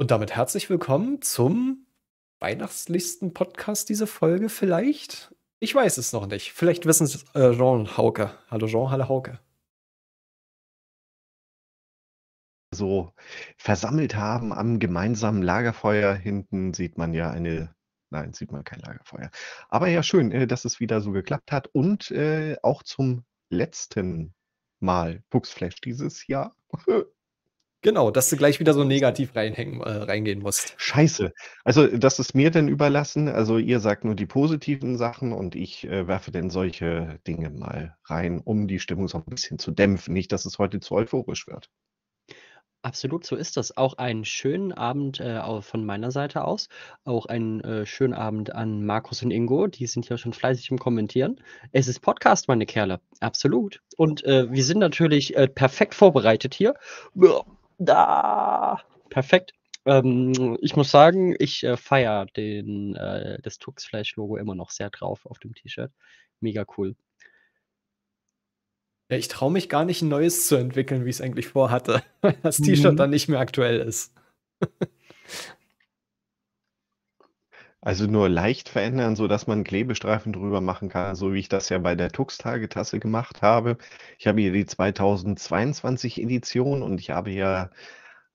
Und damit herzlich willkommen zum weihnachtlichsten Podcast dieser Folge vielleicht? Ich weiß es noch nicht. Vielleicht wissen es äh, Jean Hauke. Hallo Jean, hallo Hauke. So versammelt haben am gemeinsamen Lagerfeuer. Hinten sieht man ja eine nein, sieht man kein Lagerfeuer. Aber ja, schön, äh, dass es wieder so geklappt hat und, äh, auch zum letzten Mal Fuchsflash dieses Jahr. Genau, dass du gleich wieder so negativ reinhängen äh, reingehen musst. Scheiße. Also, das ist mir denn überlassen. Also, ihr sagt nur die positiven Sachen und ich, äh, werfe denn solche Dinge mal rein, um die Stimmung so ein bisschen zu dämpfen. Nicht, dass es heute zu euphorisch wird. Absolut, so ist das. Auch einen schönen Abend, äh, von meiner Seite aus. Auch einen, äh, schönen Abend an Markus und Ingo. Die sind ja schon fleißig im Kommentieren. Es ist Podcast, meine Kerle. Absolut. Und, äh, wir sind natürlich, äh, perfekt vorbereitet hier. Da. Perfekt. Ähm, ich muss sagen, ich, äh, feiere den, äh, das Tuxflash-Logo immer noch sehr drauf auf dem T-Shirt. Mega cool. Ja, ich traue mich gar nicht, ein neues zu entwickeln, wie ich es eigentlich vorhatte, weil das T-Shirt Mhm. dann nicht mehr aktuell ist. Also, nur leicht verändern, sodass man Klebestreifen drüber machen kann, so wie ich das ja bei der Tux-Tage-Tasse gemacht habe. Ich habe hier die 2022 Edition und ich habe hier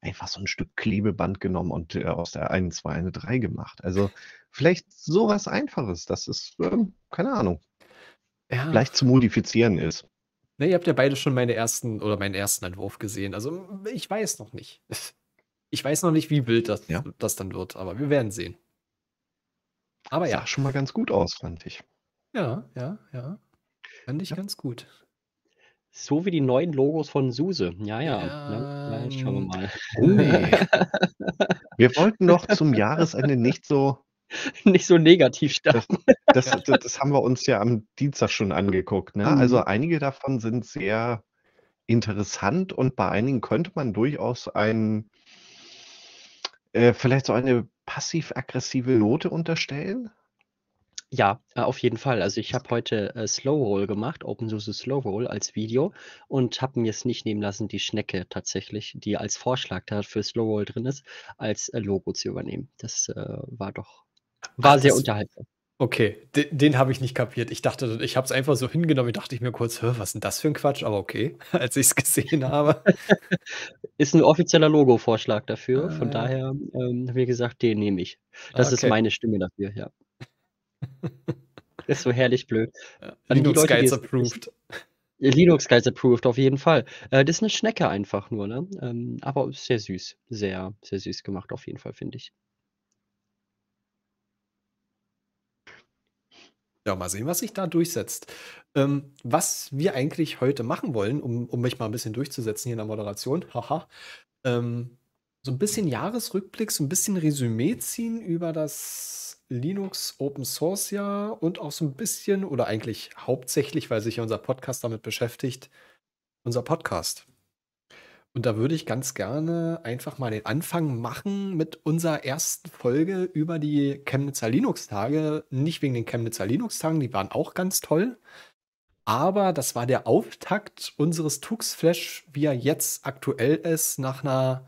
einfach so 'n Stück Klebeband genommen und, äh, aus der einen 2 eine 3 gemacht. Also, vielleicht so was Einfaches, dass es, ähm, keine Ahnung Ja. leicht zu modifizieren ist. Ne, ihr habt ja beide schon meine ersten oder meinen ersten Entwurf gesehen. Also, hm, ich weiß noch nicht. Ich weiß noch nicht, wie wild das Ja. das dann wird, aber wir werden sehen. Aber ja. Sah schon mal ganz gut aus, fand ich. Ja, ja, ja. Fand ich Ja. ganz gut. So wie die neuen Logos von SUSE. Ja, ja, ne? Ja, schauen wir mal. Oh ne. Wir wollten doch zum Jahresende nicht so Nicht so negativ das starten. das Ja. d das haben wir uns ja am Dienstag schon angeguckt, ne? Also, Mhm. einige davon sind sehr interessant und bei einigen könnte man durchaus ein äh, vielleicht so eine passiv-aggressive Note unterstellen? Ja, äh, auf jeden Fall. Also, ich habe heute, äh, Slow Roll gemacht, OpenSUSE Slow Roll als Video und habe mir's nicht nehmen lassen, die Schnecke tatsächlich, die als Vorschlag da für Slow Roll drin ist, als, äh, Logo zu übernehmen. Das, äh, war doch war Ach, sehr unterhaltsam. Okay, de den habe ich nicht kapiert. Ich dachte ich habe es einfach so hingenommen. dachte ich mir kurz: „Hä, was 'n das für 'n Quatsch?“ Aber okay, als ich's gesehen habe. Ist 'n offizieller Logovorschlag dafür. Von Ah. daher, ähm, wie gesagt, den nehme ich. Das ist Okay. meine Stimme dafür, ja. Ist so herrlich blöd. Ja, Linux Leute, Guides es approved. Linux Guides approved, auf jeden Fall. Äh, das ist 'ne Schnecke einfach nur, ne? Ähm, aber sehr süß. Sehr, sehr süß gemacht auf jeden Fall, finde ich. Ja, mal sehen, was sich da durchsetzt. Ähm, was wir eigentlich heute machen wollen, um um mich mal 'n bisschen durchzusetzen hier in der Moderation, haha, ähm, so 'n bisschen Jahresrückblick, so 'n bisschen Resümee ziehen über das Linux Open Source Jahr und auch so 'n bisschen oder eigentlich hauptsächlich, weil sich ja unser Podcast damit beschäftigt, unser Podcast. Und da würde ich ganz gerne einfach mal den Anfang machen mit unserer ersten Folge über die Chemnitzer Linux-Tage. Nicht wegen den Chemnitzer Linux-Tagen, die waren auch ganz toll. Aber das war der Auftakt unseres Tuxflash, wie er jetzt aktuell ist, nach 'ner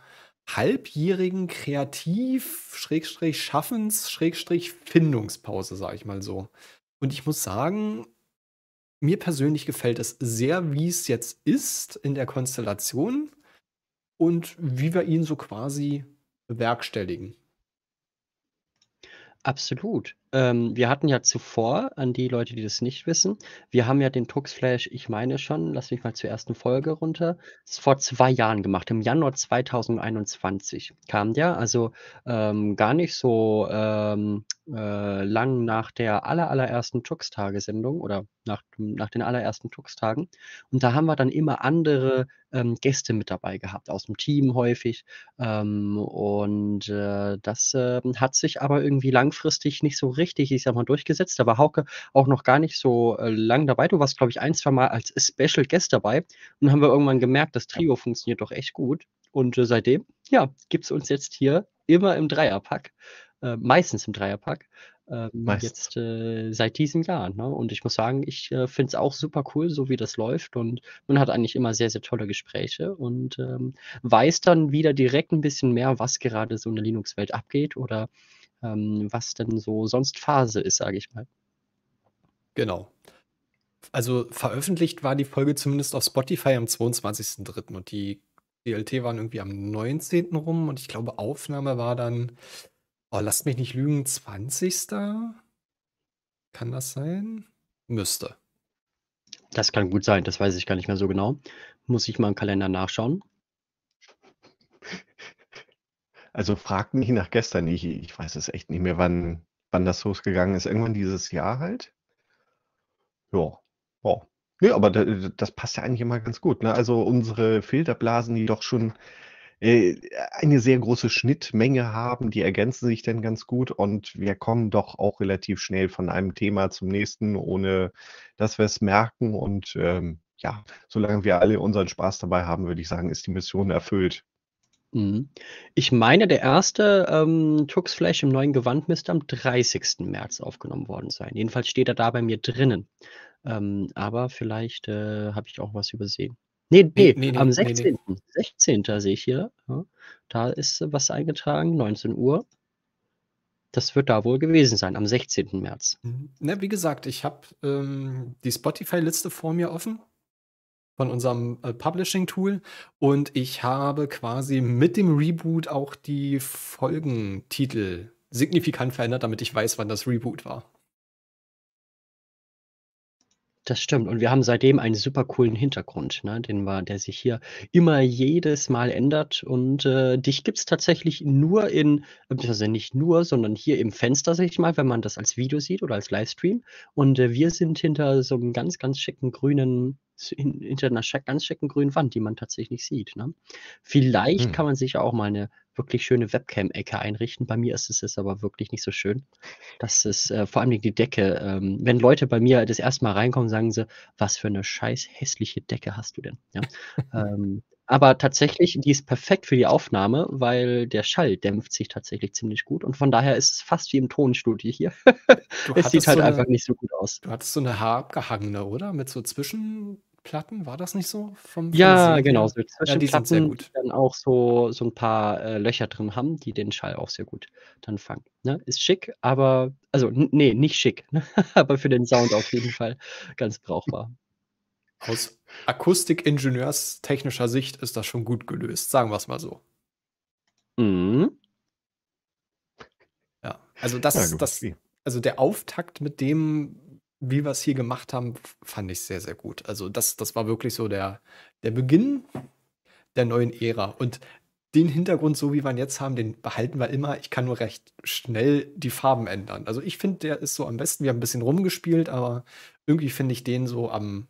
halbjährigen Kreativ Schrägstrich Schaffens Schrägstrich Findungspause, sage ich mal so. Und ich muss sagen, mir persönlich gefällt es sehr, wie's jetzt ist in der Konstellation und wie wir ihn so quasi bewerkstelligen. Absolut. Ähm, wir hatten ja zuvor, an die Leute, die das nicht wissen wir haben ja den Tuxflash, ich meine schon lass mich mal zur ersten Folge runter s vor 2 Jahren gemacht. Im Januar 2021 kam der, also, ähm, gar nicht so, ähm, äh, lang nach der aller allerersten Tux-Tage-Sendung oder nach nach den allerersten Tux-Tagen. Und da haben wir dann immer andere, ähm, Gäste mit dabei gehabt, aus'm Team häufig. Ähm, und, äh, das, ähm, hat sich aber irgendwie langfristig nicht so richtig, ich sage mal, durchgesetzt. Da war Hauke auch noch gar nicht so, äh, lang dabei. Du warst, glaube ich, ein, zweimal als Special Guest dabei. Und dann haben wir irgendwann gemerkt, das. Trio funktioniert doch echt gut. Und, äh, seitdem, ja, gibt's uns jetzt hier immer im Dreierpack, äh, meistens im Dreierpack. ähm, jetzt äh, seit diesem Jahr. Ne? Und ich muss sagen, ich äh, finde es auch super cool, so wie das läuft. Und man hat eigentlich immer sehr, sehr tolle Gespräche und ähm, weiß dann wieder direkt ein bisschen mehr, was gerade so in der Linux-Welt abgeht oder ähm, was denn so sonst Phase ist, sage ich mal. Genau. Also veröffentlicht war die Folge zumindest auf Spotify am 22.03. und die DLT waren irgendwie am 19. rum und ich glaube, Aufnahme war dann, oh, lasst mich nicht lügen, 20. Kann das sein? Müsste. Das kann gut sein, das weiß ich gar nicht mehr so genau. Muss ich mal im Kalender nachschauen. Also frag mich nach gestern. Ich, ich weiß es echt nicht mehr, wann, wann das losgegangen ist. Irgendwann dieses Jahr halt. Ja. Ja. Ne, aber da, das passt ja eigentlich immer ganz gut. Ne? Also unsere Filterblasen, die doch schon äh, eine sehr große Schnittmenge haben, die ergänzen sich dann ganz gut und wir kommen doch auch relativ schnell von einem Thema zum nächsten, ohne dass wir es merken. Und ähm, ja, solange wir alle unseren Spaß dabei haben, würde ich sagen, ist die Mission erfüllt. Mhm. Ich meine, der erste ähm, Tuxflash im neuen Gewand müsste am 30. März aufgenommen worden sein. Jedenfalls steht er da bei mir drinnen. Ähm, aber vielleicht äh, habe ich auch was übersehen. Nee, Nee, nee, nee, am nee, nee. 16. 16. sehe ich hier. Ja, da ist äh, was eingetragen, 19 Uhr. Das wird da wohl gewesen sein, am 16. März. Mhm. Ne, wie gesagt, ich habe ähm, die Spotify-Liste vor mir offen von unserem äh, Publishing-Tool und ich habe quasi mit dem Reboot auch die Folgentitel signifikant verändert, damit ich weiß, wann das Reboot war. Das stimmt. Und wir haben seitdem einen super coolen Hintergrund, ne, den wir, der sich hier immer jedes Mal ändert. Und äh, dich gibt es tatsächlich nur in, beziehungsweise nicht nur, sondern hier im Fenster, sag ich mal, wenn man das als Video sieht oder als Livestream. Und äh, wir sind hinter so einem ganz, ganz schicken grünen, hin- hinter einer ganz schicken grünen Wand, die man tatsächlich sieht. Ne? Vielleicht Hm. kann man sich auch mal eine wirklich schöne Webcam-Ecke einrichten. Bei mir ist es jetzt aber wirklich nicht so schön. Das ist äh, vor allem die Decke. Ähm, wenn Leute bei mir das erste Mal reinkommen, sagen sie, was für eine scheiß hässliche Decke hast du denn? Ja? ähm, aber tatsächlich, die ist perfekt für die Aufnahme, weil der Schall dämpft sich tatsächlich ziemlich gut und von daher ist es fast wie im Tonstudio hier. Es sieht halt so einfach eine, nicht so gut aus. du hattest so eine haarabgehangene, oder? Mit so Zwischenplatten, war das nicht so vom, Ja, genau, so Ja, die sind sehr Zwischenplatten, die gut. dann auch so, so ein paar äh, Löcher drin haben, die den Schall auch sehr gut dann fangen. Ne? Ist schick, aber, also, nee, nicht schick, ne? aber für den Sound auf jeden Fall ganz brauchbar. Aus Akustik-Ingenieurstechnischer Sicht ist das schon gut gelöst, sagen wir es mal so. Mhm. Ja, also Ja, das, gut. das, also der Auftakt mit dem, wie wir es hier gemacht haben, fand ich sehr, sehr gut. Also das, das war wirklich so der, der Beginn der neuen Ära. Und den Hintergrund, so wie wir ihn jetzt haben, den behalten wir immer. Ich kann nur recht schnell die Farben ändern. Also ich finde, der ist so am besten. Wir haben ein bisschen rumgespielt, aber irgendwie finde ich den so am,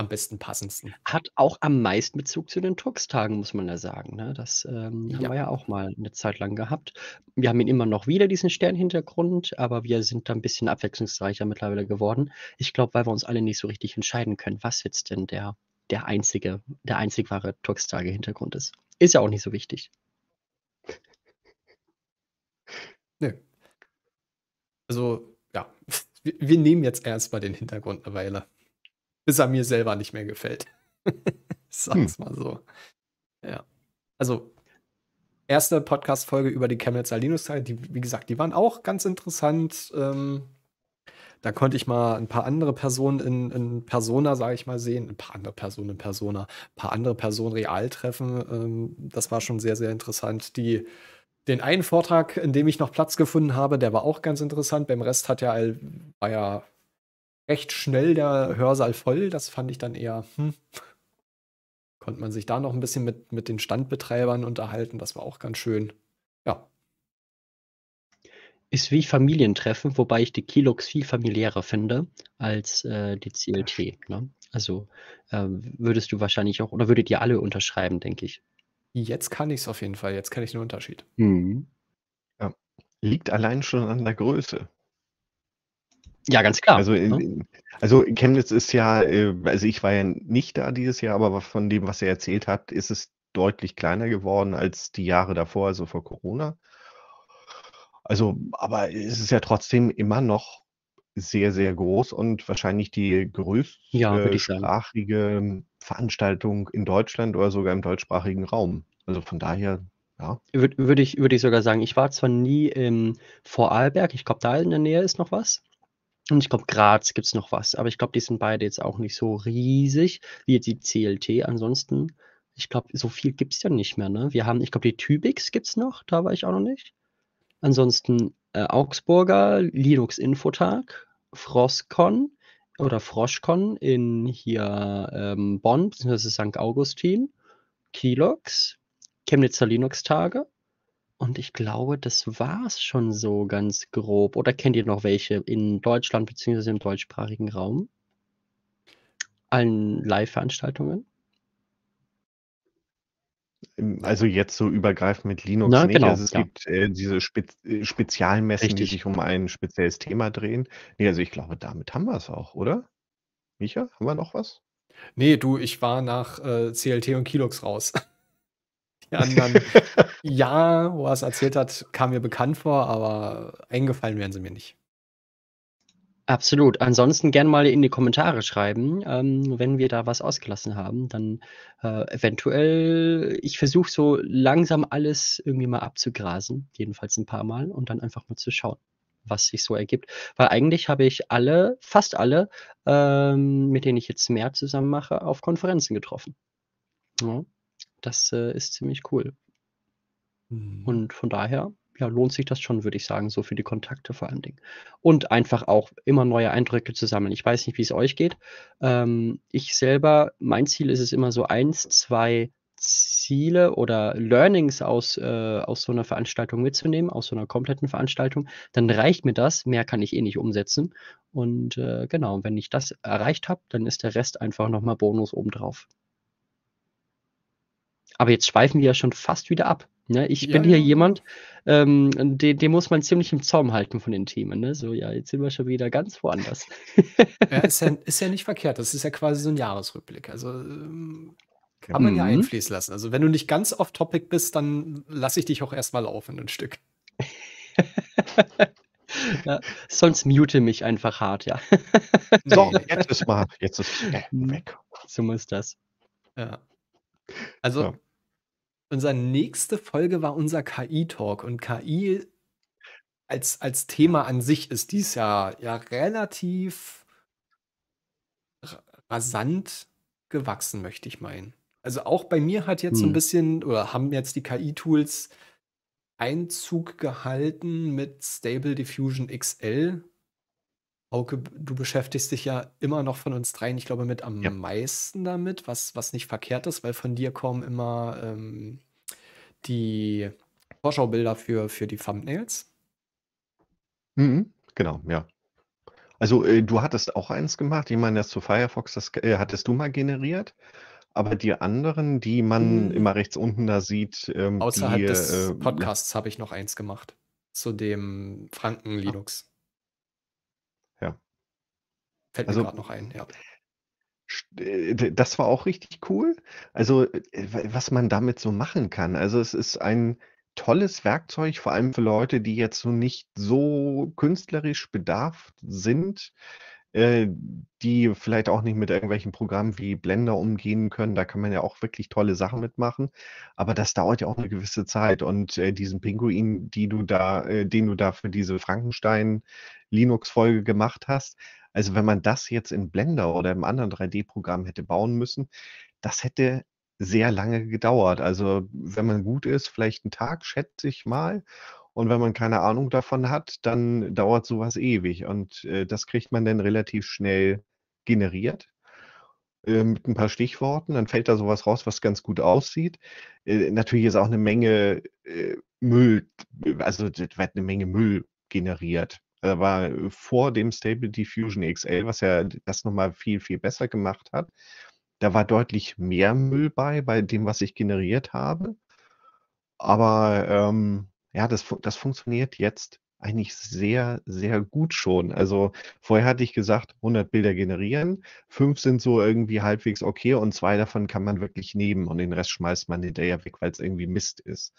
am besten passendsten. Hat auch am meisten Bezug zu den Tux-Tagen, muss man ja sagen. Ne? Das ähm, haben Ja. wir ja auch mal eine Zeit lang gehabt. Wir haben ihn immer noch wieder, diesen Sternhintergrund, aber wir sind da ein bisschen abwechslungsreicher mittlerweile geworden. Ich glaube, weil wir uns alle nicht so richtig entscheiden können, was jetzt denn der, der einzige, der einzig wahre Tux-Tage-Hintergrund ist. Ist ja auch nicht so wichtig. Nö. Also, ja, wir, wir nehmen jetzt erstmal den Hintergrund eine Weile, bis er mir selber nicht mehr gefällt. Sag's mal so. Ja. Also, erste Podcast-Folge über die Chemnitzer Linux-Zeit, die, wie gesagt, die waren auch ganz interessant. Ähm, da konnte ich mal ein paar andere Personen in, in Persona, sage ich mal, sehen. Ein paar andere Personen in Persona, ein paar andere Personen real treffen. Ähm, das war schon sehr, sehr interessant. Die, den einen Vortrag, in dem ich noch Platz gefunden habe, der war auch ganz interessant. Beim Rest hat ja, war ja recht schnell der Hörsaal voll. Das fand ich dann eher, hm. Konnte man sich da noch ein bisschen mit, mit den Standbetreibern unterhalten. Das war auch ganz schön. Ja, Ist wie Familientreffen, wobei ich die Kilux viel familiärer finde als äh, die CLT. Ne? Also ähm, würdest du wahrscheinlich auch, oder würdet ihr alle unterschreiben, denke ich. jetzt kann ich es auf jeden Fall. Jetzt kenne ich den Unterschied. Mhm. Liegt allein schon an der Größe. Ja, ganz klar. Also, ne? also Chemnitz ist ja, äh, also ich war ja nicht da dieses Jahr, aber von dem, was er erzählt hat, ist es deutlich kleiner geworden als die Jahre davor, also vor Corona. Also, aber es ist ja trotzdem immer noch sehr, sehr groß und wahrscheinlich die Ja, größtsprachige Veranstaltung in Deutschland oder sogar im deutschsprachigen Raum. Also von daher, ja. Würd würde ich würde ich sogar sagen, ich war zwar nie im Vorarlberg, ich glaube, da in der Nähe ist noch was. Und ich glaube, Graz gibt's noch was, aber ich glaube, die sind beide jetzt auch nicht so riesig wie jetzt die CLT. Ansonsten, ich glaube, so viel gibt's ja nicht mehr, ne? Wir haben ich glaube, die Tübix gibt's noch, da war ich auch noch nicht. Ansonsten, äh, Augsburger Linux-Infotag, Frostcon oder Froschcon in hier, ähm, Bonn beziehungsweise St. Augustin, Kilox, Chemnitzer Linux-Tage und ich glaube, das war's schon so ganz grob. Oder kennt ihr noch welche in Deutschland beziehungsweise im deutschsprachigen Raum? Allen Live-Veranstaltungen? Ähm, also jetzt so übergreifend mit Linux Na, nicht. genau, Also es ja. gibt äh, diese Spez äh, Spezialmessen, die Richtig. sich um ein spezielles Thema drehen. Ne, also ich glaube, damit haben wir es auch, oder? Micha, haben wir noch was? Nee, du, ich war nach äh, CLT und Kilox raus. Anderen, ja, wo er es erzählt hat, kam mir bekannt vor, aber eingefallen wären sie mir nicht. Absolut. Ansonsten gern mal in die Kommentare schreiben, ähm, wenn wir da was ausgelassen haben, dann äh, eventuell ich versuche so langsam alles irgendwie mal abzugrasen, jedenfalls ein paar Mal und dann einfach mal zu schauen, was sich so ergibt. Weil eigentlich habe ich alle fast alle, ähm, mit denen ich jetzt mehr zusammen mache, auf Konferenzen getroffen. Ja, das, äh, ist ziemlich cool. Mhm. Und von daher, ja, lohnt sich das schon, würde ich sagen, so für die Kontakte vor allen Dingen. Und einfach auch immer neue Eindrücke zu sammeln. Ich weiß nicht, wie es euch geht. Ähm, ich selber mein Ziel ist es immer so 1, 2 Ziele oder Learnings aus, äh, aus so 'ner Veranstaltung mitzunehmen, aus so 'ner kompletten Veranstaltung. Dann reicht mir das, mehr kann ich eh nicht umsetzen. Und, äh, genau, wenn ich das erreicht habe, dann ist der Rest einfach noch mal Bonus obendrauf. Aber jetzt schweifen wir ja schon fast wieder ab, ne? Ich Ja, bin hier ja. jemand, ähm, den den muss man ziemlich im Zaum halten von den Themen, ne? So, ja, jetzt sind wir schon wieder ganz woanders. Ja, ist ja ist ja nicht verkehrt. Das ist ja quasi so 'n Jahresrückblick. Also, ähm, kann man ja Mhm. einfließen lassen. Also, wenn du nicht ganz off topic bist, dann lasse ich dich auch erst mal laufen 'n Stück. Ja, sonst mute mich einfach hart, ja. So, jetzt ist mal jetzt ist äh, Mhm. weg. So muss das. Ja. Also, Ja. Unsere nächste Folge war unser KI-Talk und KI als als Thema an sich ist dies Jahr ja relativ ra rasant gewachsen, möchte ich meinen. Also, auch bei mir hat jetzt so 'n Mhm. bisschen oder haben jetzt die KI-Tools Einzug gehalten mit Stable Diffusion XL. Hauke, b du beschäftigst dich ja immer noch von uns dreien, ich glaube, mit am Ja. meisten damit, was was nicht verkehrt ist, weil von dir kommen immer, ähm, die Vorschaubilder für für die Thumbnails. Mhm, genau, ja. Also, äh, du hattest auch eins gemacht. Ich meine, das zu Firefox, das äh, hattest du mal generiert. Aber die anderen, die man Hm. immer rechts unten da sieht, ähm, Außerhalb die, des äh. Podcasts habe ich noch eins gemacht zu dem Franken Ah. Fällt mir Also grad noch ein, ja. äh, das war auch richtig cool. Also, äh, was man damit so machen kann. Also, es ist ein tolles Werkzeug, vor allem für Leute, die jetzt so nicht so künstlerisch bedarft sind, äh, die vielleicht auch nicht mit irgendwelchen Programmen wie Blender umgehen können. Da kann man ja auch wirklich tolle Sachen mitmachen. Aber das dauert ja auch 'ne gewisse Zeit und, äh, diesen Pinguin, die du da äh, den du da für diese Frankenstein-Linux-Folge gemacht hast also, wenn man das jetzt in Blender oder im anderen 3D-Programm hätte bauen müssen, das hätte sehr lange gedauert. Also, wenn man gut ist, vielleicht 'n Tag, schätze ich mal. Und wenn man keine Ahnung davon hat, dann dauert so was ewig. Und, äh, das kriegt man dann relativ schnell generiert, äh, mit 'n paar Stichworten. Dann fällt da so was raus, was ganz gut aussieht. Äh, natürlich ist auch 'ne Menge, äh, Müll also, wird 'ne Menge Müll generiert. Da war vor dem Stable Diffusion XL, was ja das noch mal viel, viel besser gemacht hat da war deutlich mehr Müll bei, bei dem, was ich generiert habe. Aber, ähm, ja, das das funktioniert jetzt eigentlich sehr, sehr gut schon. Also, vorher hatte ich gesagt, 100 Bilder generieren, 5 sind so irgendwie halbwegs okay und 2 davon kann man wirklich nehmen und den Rest schmeißt man hinterher weg, weil's irgendwie Mist ist.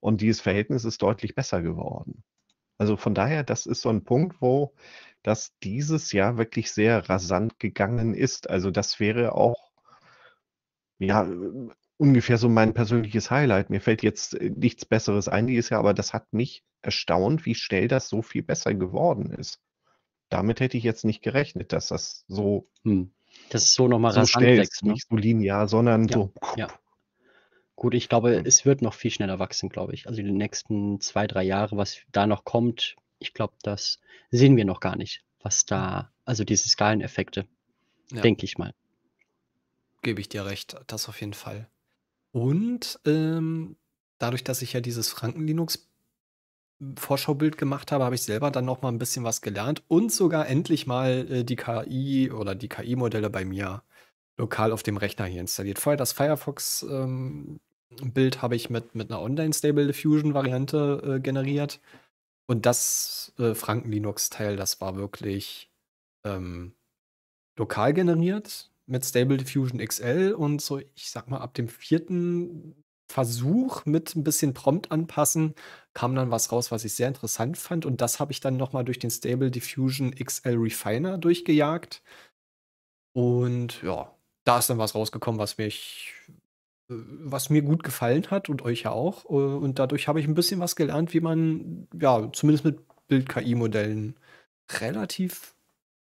Und dieses Verhältnis ist deutlich besser geworden. Also von daher, das ist so ein Punkt, wo das dieses Jahr wirklich sehr rasant gegangen ist. Also das wäre auch, ja, äh, ungefähr so mein persönliches Highlight. Mir fällt jetzt äh, nichts Besseres ein dieses Jahr, aber das hat mich erstaunt, wie schnell das so viel besser geworden ist. Damit hätte ich jetzt nicht gerechnet, dass das so, Hm. Das ist so nochmal so rasant schnell ist, wächst, ne? nicht so linear, sondern Ja, so. ja. Gut, ich glaube, Hm. es wird noch viel schneller wachsen, glaube ich. Also die nächsten zwei, drei Jahre, was da noch kommt, ich glaube, das sehen wir noch gar nicht, was da, also diese Skaleneffekte, Ja. denke ich mal. Gebe ich dir recht, das auf jeden Fall. Und ähm, dadurch, dass ich ja dieses Franken-Linux Vorschaubild gemacht habe, habe ich selber dann noch mal ein bisschen was gelernt und sogar endlich mal äh, die KI oder die KI-Modelle bei mir lokal auf dem Rechner hier installiert. Vorher das Firefox-Bild habe ich mit, mit einer Online-Stable Diffusion-Variante äh, generiert. Und das äh, Franken-Linux-Teil, das war wirklich ähm, lokal generiert mit Stable Diffusion XL und so, ich sag mal, ab dem vierten Versuch mit ein bisschen Prompt anpassen, kam dann was raus, was ich sehr interessant fand. Und das habe ich dann nochmal durch den Stable Diffusion XL Refiner durchgejagt. Und ja, da ist dann was rausgekommen, was mich, was mir gut gefallen hat und euch ja auch. Äh, Und dadurch habe ich ein bisschen was gelernt, wie man, ja, zumindest mit Bild-KI-Modellen relativ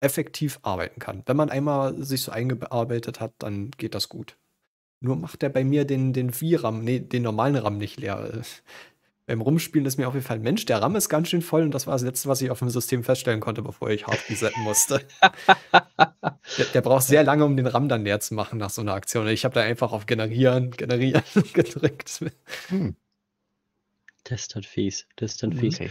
effektiv arbeiten kann. Wenn man einmal sich so eingearbeitet hat, dann geht das gut. Nur macht er bei mir den, den VRAM, nee, den normalen RAM nicht leer. Äh, Beim Rumspielen ist mir aufgefallen, Mensch, der RAM ist ganz schön voll und das war das Letzte, was ich auf dem System feststellen konnte, bevor ich hart resetten musste. der, der braucht sehr lange, um den RAM dann leer zu machen nach so einer Aktion. Ich habe da einfach auf Generieren, Generieren gedrückt. Hm, Das ist dann fies. Das ist dann fies. okay.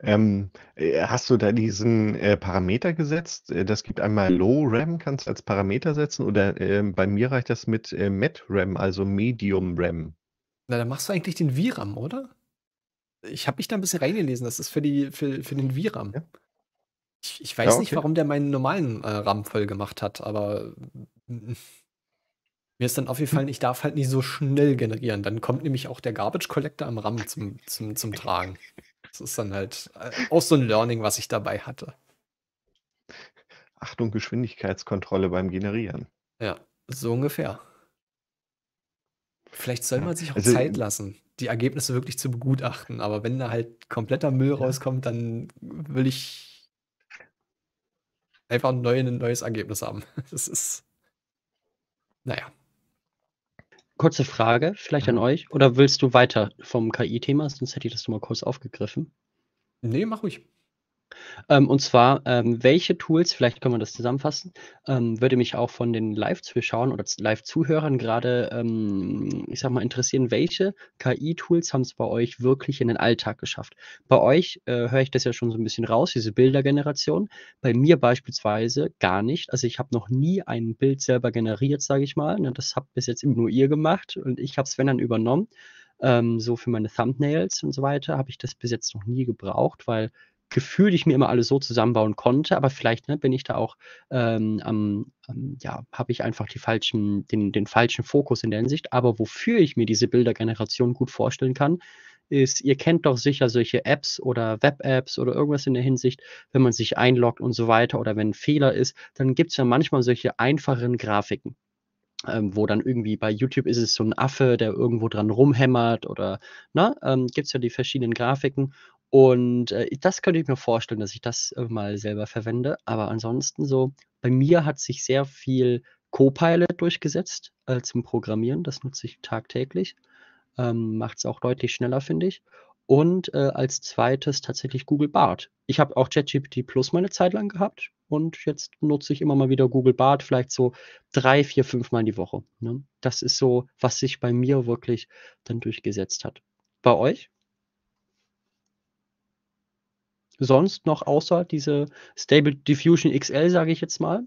Ähm, äh, hast du da diesen äh, Parameter gesetzt? Äh, Das gibt einmal Low RAM, kannst du als Parameter setzen, oder ähm, bei mir reicht das mit äh, Met RAM, also Medium RAM. Na, dann machst du eigentlich den VRAM, oder? Ich habe mich da ein bisschen reingelesen. Das ist für, die, für, für den VRAM. Ja. Ich, ich weiß Ja, nicht, okay. warum der meinen normalen äh, RAM voll gemacht hat, aber mm, mir ist dann aufgefallen, ich darf halt nicht so schnell generieren. Dann kommt nämlich auch der Garbage Collector am RAM zum, zum, zum Tragen. Das ist dann halt äh, auch so ein Learning, was ich dabei hatte. Achtung, Geschwindigkeitskontrolle beim Generieren. Ja, so ungefähr. Vielleicht soll man sich auch also Zeit lassen, die Ergebnisse wirklich zu begutachten. Aber wenn da halt kompletter Müll ja, rauskommt, dann will ich einfach ein, neu, ein neues Ergebnis haben. Das ist, naja. Kurze Frage, vielleicht an ja. euch. Oder willst du weiter vom KI-Thema? Sonst hätte ich das nochmal kurz aufgegriffen. Nee, mach ruhig. Ähm, und zwar, ähm, welche Tools, vielleicht können wir das zusammenfassen, ähm, würde mich auch von den Live-Zuschauern oder Live-Zuhörern gerade, ähm, ich sag mal, interessieren, welche KI-Tools haben es bei euch wirklich in den Alltag geschafft? Bei euch äh, höre ich das ja schon so ein bisschen raus, diese Bildergeneration. Bei mir beispielsweise gar nicht. Also ich habe noch nie ein Bild selber generiert, sage ich mal. Ne, das habt bis jetzt immer nur ihr gemacht und ich habe es, wenn dann, übernommen. Ähm, so für meine Thumbnails und so weiter habe ich das bis jetzt noch nie gebraucht, weil gefühlt ich mir immer alles so zusammenbauen konnte, aber vielleicht ne, bin ich da auch ähm, am, ja, habe ich einfach die falschen, den, den falschen Fokus in der Hinsicht. Aber wofür ich mir diese Bildergeneration gut vorstellen kann, ist, ihr kennt doch sicher solche Apps oder Web-Apps oder irgendwas in der Hinsicht, wenn man sich einloggt und so weiter oder wenn ein Fehler ist, dann gibt es ja manchmal solche einfachen Grafiken. Ähm, wo dann irgendwie bei YouTube ist es so ein Affe, der irgendwo dran rumhämmert oder ne, ähm, gibt es ja die verschiedenen Grafiken und äh, das könnte ich mir vorstellen, dass ich das äh, mal selber verwende. Aber ansonsten so, bei mir hat sich sehr viel Copilot durchgesetzt äh, zum Programmieren. Das nutze ich tagtäglich. Ähm, Macht es auch deutlich schneller, finde ich. Und äh, als zweites tatsächlich Google Bart. Ich habe auch ChatGPT Plus meine Zeit lang gehabt und jetzt nutze ich immer mal wieder Google Bart, vielleicht so drei, vier, fünf Mal die Woche. Ne? Das ist so, was sich bei mir wirklich dann durchgesetzt hat. Bei euch? Sonst noch außer diese Stable Diffusion XL, sage ich jetzt mal?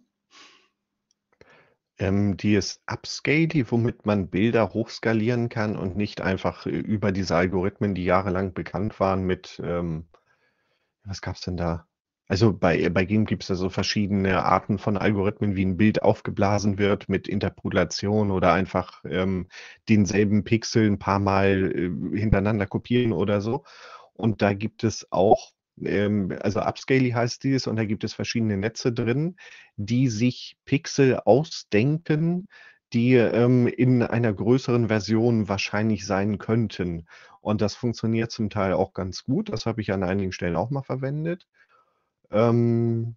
Ähm, die ist upscale, womit man Bilder hochskalieren kann und nicht einfach äh, über diese Algorithmen, die jahrelang bekannt waren mit, ähm, was gab's denn da? Also bei, bei GIMP gibt es ja so verschiedene Arten von Algorithmen, wie ein Bild aufgeblasen wird mit Interpolation oder einfach ähm, denselben Pixel ein paar Mal äh, hintereinander kopieren oder so. Und da gibt es auch, also Upscaly heißt dieses, und da gibt es verschiedene Netze drin, die sich Pixel ausdenken, die ähm, in einer größeren Version wahrscheinlich sein könnten. Und das funktioniert zum Teil auch ganz gut. Das habe ich an einigen Stellen auch mal verwendet. Ähm,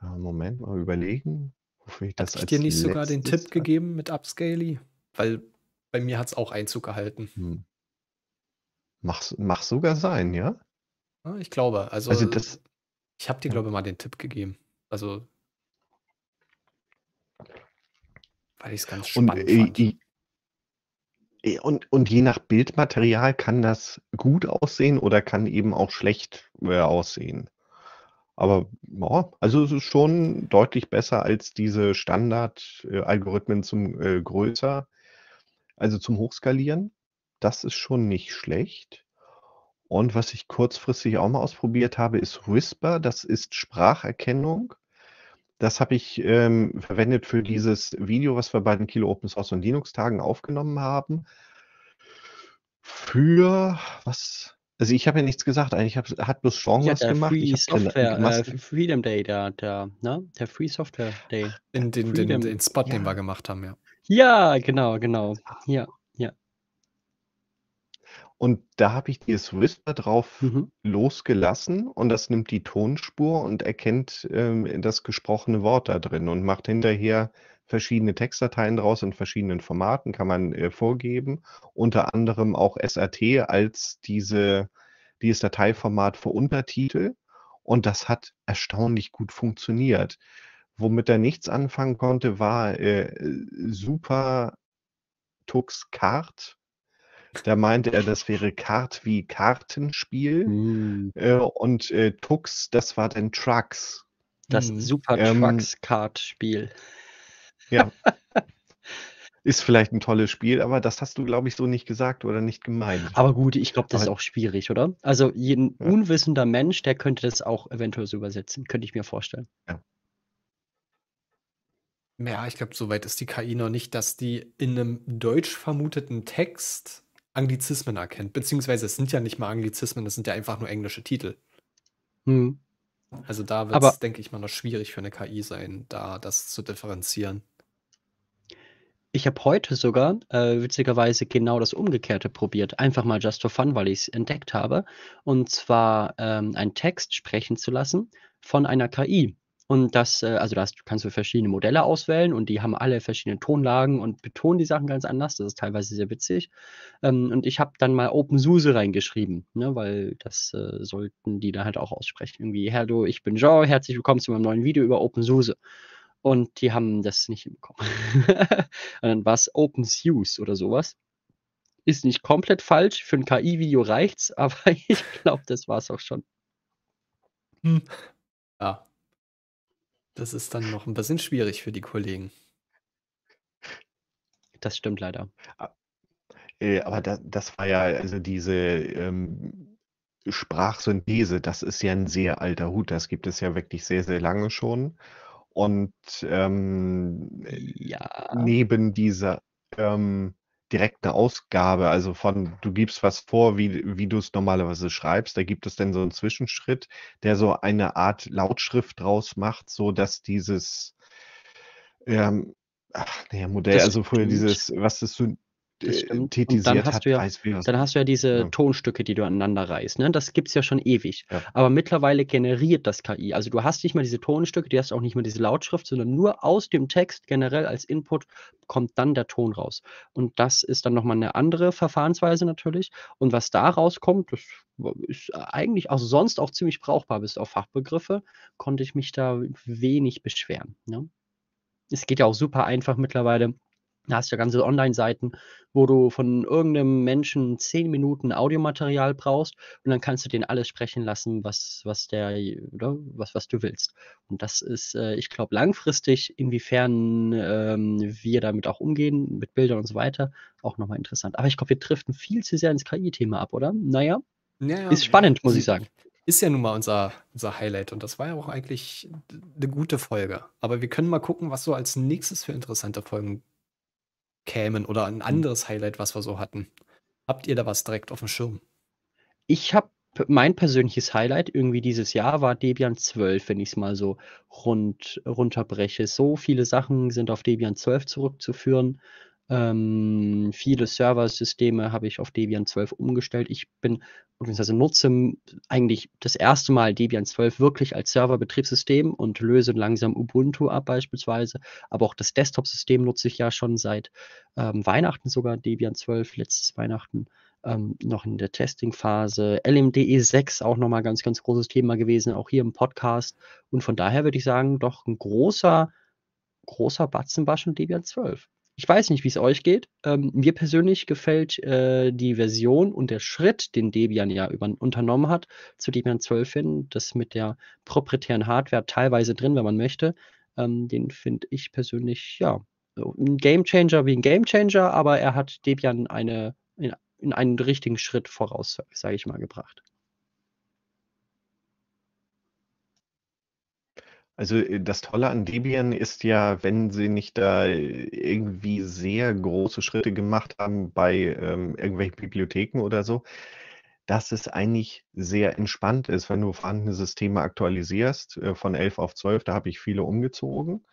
Moment, mal überlegen. Ich das Hat ich dir nicht sogar den Tipp gegeben mit Upscaly? Weil bei mir hat es auch Einzug gehalten. Hm. Mach, mach sogar sein, ja? Ich glaube. Also, also das, ich habe dir, glaube ich, mal den Tipp gegeben. Also, weil ich es ganz spannend und, äh, fand. Äh, und, und je nach Bildmaterial kann das gut aussehen oder kann eben auch schlecht äh, aussehen. Aber ja, also es ist schon deutlich besser als diese Standard-Algorithmen zum äh, größer, also zum Hochskalieren. Das ist schon nicht schlecht. Und was ich kurzfristig auch mal ausprobiert habe, ist Whisper. Das ist Spracherkennung. Das habe ich ähm, verwendet für dieses Video, was wir bei den Kilo Open Source und Linux Tagen aufgenommen haben. Für was also ich habe ja nichts gesagt, eigentlich hab, hat bloß Sean Ja, was der gemacht. Free Ich habe Software, äh, Freedom Day, der, der, ne? Der Free Software Day. In den, den, den Spot, den wir gemacht haben, ja. Ja, genau, genau. Ja, ja. Und da habe ich dieses Whisper drauf Mhm. losgelassen und das nimmt die Tonspur und erkennt ähm, das gesprochene Wort da drin und macht hinterher verschiedene Textdateien draus in verschiedenen Formaten, kann man äh, vorgeben. Unter anderem auch SRT als diese, dieses Dateiformat für Untertitel. Und das hat erstaunlich gut funktioniert. Womit er nichts anfangen konnte, war äh, Super Tux Kart. Da meinte er, das wäre Kart wie Kartenspiel. Mm. Äh, und äh, Tux, das war dann Trucks. Das mm. Super ähm, Trucks Kart-Spiel. Ja. Ist vielleicht ein tolles Spiel, aber das hast du, glaube ich, so nicht gesagt oder nicht gemeint. Aber gut, ich glaube, das aber, ist auch schwierig, oder? Also ein ja. unwissender Mensch, der könnte das auch eventuell so übersetzen, könnte ich mir vorstellen. Ja. Ja, ich glaube, soweit ist die KI noch nicht, dass die in einem deutsch vermuteten Text Anglizismen erkennt. Beziehungsweise es sind ja nicht mal Anglizismen, das sind ja einfach nur englische Titel. Hm. Also da wird es, denke ich mal, noch schwierig für eine KI sein, da das zu differenzieren. Ich habe heute sogar äh, witzigerweise genau das Umgekehrte probiert. Einfach mal just for fun, weil ich es entdeckt habe. Und zwar ähm, einen Text sprechen zu lassen von einer KI. Und das, äh, also das kannst du verschiedene Modelle auswählen und die haben alle verschiedene Tonlagen und betonen die Sachen ganz anders. Das ist teilweise sehr witzig. Ähm, und ich habe dann mal OpenSUSE reingeschrieben, ne, weil das äh, sollten die da halt auch aussprechen. Irgendwie, Hallo, ich bin Joe, herzlich willkommen zu meinem neuen Video über OpenSUSE. Und die haben das nicht hinbekommen. und dann war es OpenSUSE oder sowas. Ist nicht komplett falsch, für ein KI-Video reicht's, aber ich glaube, das war es auch schon. Hm. Ja. Das ist dann noch ein bisschen schwierig für die Kollegen. Das stimmt leider. Äh, aber da, das war ja, also diese ähm, Sprachsynthese, das ist ja ein sehr alter Hut. Das gibt es ja wirklich sehr, sehr lange schon. Und ähm, Ja. neben dieser ähm, direkte Ausgabe, also von du gibst was vor, wie, wie du es normalerweise schreibst, da gibt es dann so einen Zwischenschritt, der so eine Art Lautschrift draus macht, so dass dieses ähm, ach, naja, Modell, Das also früher dieses, was das so das äh, dann hast hat, du ja, dann hast du ja diese ja. Tonstücke, die du aneinander reißt. Ne? Das gibt es ja schon ewig. Ja. Aber mittlerweile generiert das KI. Also du hast nicht mehr diese Tonstücke, du hast auch nicht mehr diese Lautschrift, sondern nur aus dem Text generell als Input kommt dann der Ton raus. Und das ist dann nochmal eine andere Verfahrensweise natürlich. Und was da rauskommt, das ist eigentlich auch sonst auch ziemlich brauchbar, bis auf Fachbegriffe, konnte ich mich da wenig beschweren. Ne? Es geht ja auch super einfach mittlerweile da hast du ja ganze Online-Seiten, wo du von irgendeinem Menschen zehn Minuten Audiomaterial brauchst und dann kannst du den alles sprechen lassen, was, was der, oder was, was du willst. Und das ist, äh, ich glaube, langfristig, inwiefern ähm, wir damit auch umgehen, mit Bildern und so weiter, auch nochmal interessant. Aber ich glaube, wir driften viel zu sehr ins KI-Thema ab, oder? Naja, ja, ist spannend, muss ich sagen. Ist ja nun mal unser, unser Highlight und das war ja auch eigentlich eine gute Folge. Aber wir können mal gucken, was so als nächstes für interessante Folgen kämen oder ein anderes Highlight, was wir so hatten. Habt ihr da was direkt auf dem Schirm? Ich habe mein persönliches Highlight irgendwie dieses Jahr war Debian 12, wenn ich es mal so rund runterbreche. So viele Sachen sind auf Debian 12 zurückzuführen. Ähm, viele Serversysteme habe ich auf Debian 12 umgestellt. Ich bin, beziehungsweise nutze eigentlich das erste Mal Debian 12 wirklich als Serverbetriebssystem und löse langsam Ubuntu ab beispielsweise. Aber auch das Desktop-System nutze ich ja schon seit ähm, Weihnachten sogar, Debian 12, letztes Weihnachten. Ähm, noch in der Testing-Phase. LMDE 6 auch nochmal ganz, ganz großes Thema gewesen, auch hier im Podcast. Und von daher würde ich sagen, doch ein großer, großer Batzen war schon Debian 12. Ich weiß nicht, wie es euch geht. Ähm, mir persönlich gefällt äh, die Version und der Schritt, den Debian ja über, unternommen hat, zu Debian 12 hin, das mit der proprietären Hardware teilweise drin, wenn man möchte. Ähm, den finde ich persönlich, ja, ein Gamechanger wie ein Gamechanger, aber er hat Debian eine, in, in einen richtigen Schritt voraus, sage ich mal, gebracht. Also äh, das Tolle an Debian ist ja, wenn sie nicht da äh, irgendwie sehr große Schritte gemacht haben bei ähm, irgendwelchen Bibliotheken oder so, dass es eigentlich sehr entspannt ist, wenn du vorhandene Systeme aktualisierst, äh, von 11 auf 12, da habe ich viele umgezogen.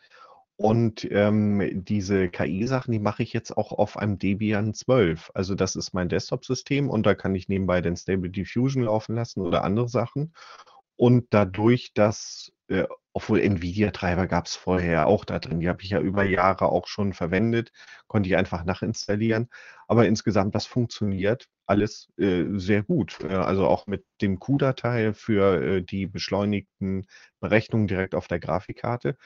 Und ähm, diese KI-Sachen, die mache ich jetzt auch auf einem Debian 12. Also das ist mein Desktop-System und da kann ich nebenbei den Stable Diffusion laufen lassen oder andere Sachen. Und dadurch, dass äh, obwohl Nvidia-Treiber gab es vorher auch da drin. Die habe ich ja über Jahre auch schon verwendet, konnte ich einfach nachinstallieren. Aber insgesamt, das funktioniert alles äh, sehr gut. Äh, also auch mit dem CUDA-Teil für äh, die beschleunigten Berechnungen direkt auf der Grafikkarte.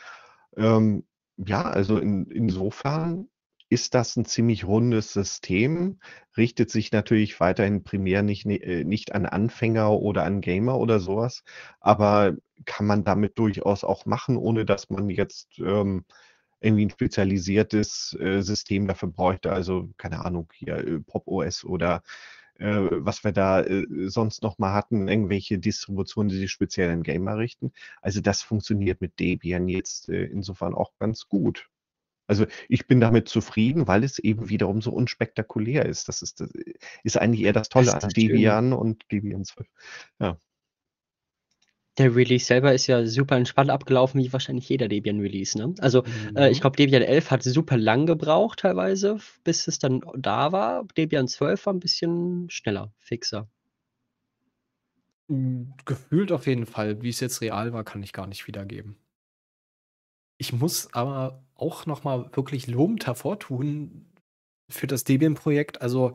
Ähm, ja, also in, insofern ist das ein ziemlich rundes System, richtet sich natürlich weiterhin primär nicht, äh, nicht an Anfänger oder an Gamer oder sowas, aber kann man damit durchaus auch machen, ohne dass man jetzt ähm, irgendwie ein spezialisiertes äh, System dafür bräuchte. Also keine Ahnung, hier äh, Pop OS oder äh, was wir da äh, sonst noch mal hatten, irgendwelche Distributionen, die sich speziell an Gamer richten. Also das funktioniert mit Debian jetzt äh, insofern auch ganz gut. Also ich bin damit zufrieden, weil es eben wiederum so unspektakulär ist. Das ist, das ist eigentlich eher das Tolle Das an. Debian und Debian 12. Ja. Der Release selber ist ja super entspannt abgelaufen, wie wahrscheinlich jeder Debian-Release. Ne? Also äh, ich Mhm. glaube, Debian 11 hat super lang gebraucht teilweise, bis es dann da war. Debian 12 war ein bisschen schneller, fixer. Mm, Gefühlt auf jeden Fall. Wie es jetzt real war, kann ich gar nicht wiedergeben. Ich muss aber auch noch mal wirklich lobend hervortun für das Debian-Projekt. Also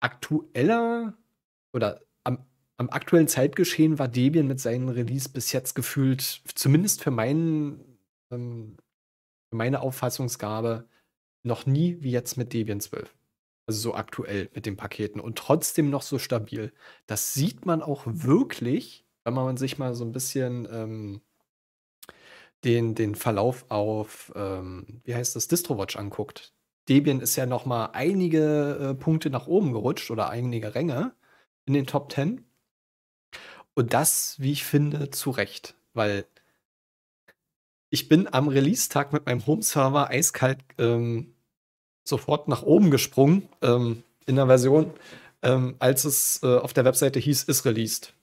aktueller oder am, am aktuellen Zeitgeschehen war Debian mit seinem Release bis jetzt gefühlt, zumindest für, meinen, ähm, für meine Auffassungsgabe, noch nie wie jetzt mit Debian 12. Also so aktuell mit den Paketen und trotzdem noch so stabil. Das sieht man auch wirklich, wenn man sich mal so ein bisschen ähm, den, den Verlauf auf, ähm, wie heißt das, DistroWatch anguckt. Debian ist ja noch mal einige äh, Punkte nach oben gerutscht oder einige Ränge in den Top 10. Und das, wie ich finde, zu Recht. Weil ich bin am Release-Tag mit meinem Home-Server eiskalt ähm, sofort nach oben gesprungen ähm, in der Version, ähm, als es äh, auf der Webseite hieß, ist released.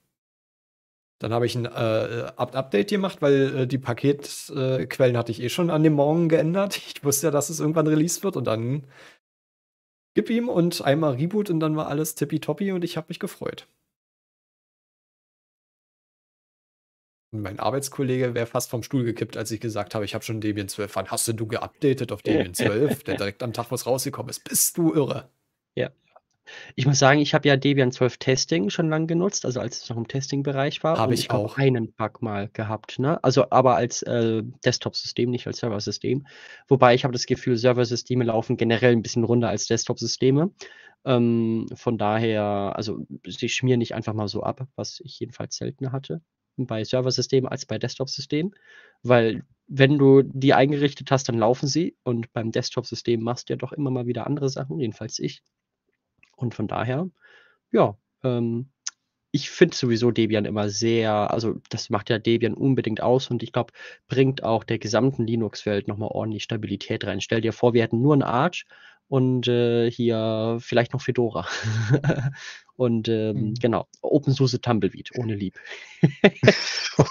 Dann habe ich ein äh, Up Update gemacht, weil äh, die Paketquellen hatte ich eh schon an dem Morgen geändert. Ich wusste ja, dass es irgendwann released wird und dann gib ihm und einmal Reboot und dann war alles tippitoppi und ich habe mich gefreut. Und mein Arbeitskollege wäre fast vom Stuhl gekippt, als ich gesagt habe, ich habe schon Debian 12. Wann hast denn du geupdatet auf Debian 12? Der direkt am Tag, wo es rausgekommen ist. Bist du irre? Ja. Ich muss sagen, ich habe ja Debian 12 Testing schon lange genutzt, also als es noch im Testing-Bereich war. Habe ich habe auch. einen Bug mal gehabt, ne? Also aber als äh, Desktop-System, nicht als Serversystem. Wobei ich habe das Gefühl, Serversysteme laufen generell ein bisschen runter als Desktop-Systeme. Ähm, von daher, also sie schmieren nicht einfach mal so ab, was ich jedenfalls seltener hatte bei Serversystemen als bei Desktop-Systemen. Weil wenn du die eingerichtet hast, dann laufen sie. Und beim Desktop-System machst du ja doch immer mal wieder andere Sachen, jedenfalls ich. Und von daher, ja, ähm, ich finde sowieso Debian immer sehr, also das macht ja Debian unbedingt aus und ich glaube, bringt auch der gesamten Linux-Welt nochmal ordentlich Stabilität rein. Stell dir vor, wir hätten nur ein Arch und äh, hier vielleicht noch Fedora. und ähm, mhm. genau, OpenSUSE Tumbleweed, ohne Lieb.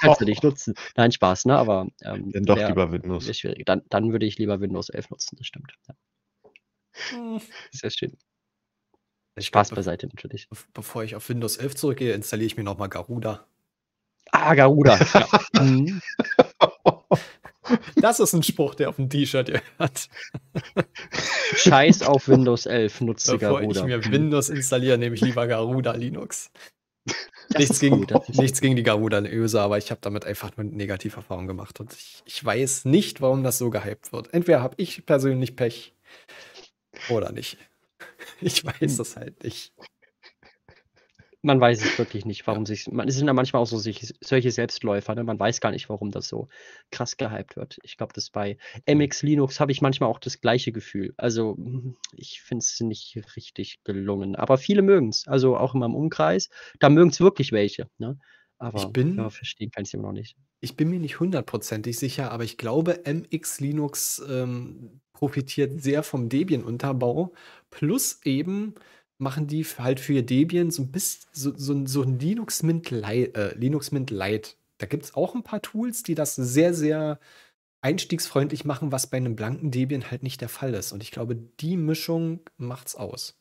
kannst du nicht nutzen. Nein, Spaß, ne? Aber ähm, Dann doch wär, lieber Windows. Dann, dann würde ich lieber Windows 11 nutzen, das stimmt. Ja. Hm. Sehr schön. Spaß glaub, beiseite natürlich. Bevor ich auf Windows 11 zurückgehe, installiere ich mir nochmal Garuda. Ah, Garuda. ja. Mhm. Das ist ein Spruch, der auf dem T-Shirt gehört. Scheiß auf Windows 11, nutze Bevor Garuda. Bevor ich mir Windows installiere, nehme ich lieber Garuda Linux. Nichts gegen, nichts gegen, die Garuda-Öse, aber ich habe damit einfach nur Negativerfahrungen gemacht. Und ich, ich, weiß nicht, warum das so gehypt wird. Entweder habe ich persönlich Pech oder nicht. Ich weiß das halt nicht. Man weiß es wirklich nicht, warum sich. Es sind ja manchmal auch so solche Selbstläufer, ne? Man weiß gar nicht, warum das so krass gehypt wird. Ich glaube, das bei MX Linux habe ich manchmal auch das gleiche Gefühl. Also, ich finde es nicht richtig gelungen. Aber viele mögen es. Also auch in meinem Umkreis. Da mögen es wirklich welche. Ne? Aber ich bin, ja, verstehen kann ich es immer noch nicht. Ich bin mir nicht hundertprozentig sicher, aber ich glaube, MX Linux ähm, profitiert sehr vom Debian-Unterbau. Plus eben machen die halt für ihr Debian so ein bisschen so, so, so ein Linux Mint, Light, äh, Linux Mint Lite. Da gibt es auch ein paar Tools, die das sehr, sehr einstiegsfreundlich machen, was bei einem blanken Debian halt nicht der Fall ist. Und ich glaube, die Mischung macht's aus.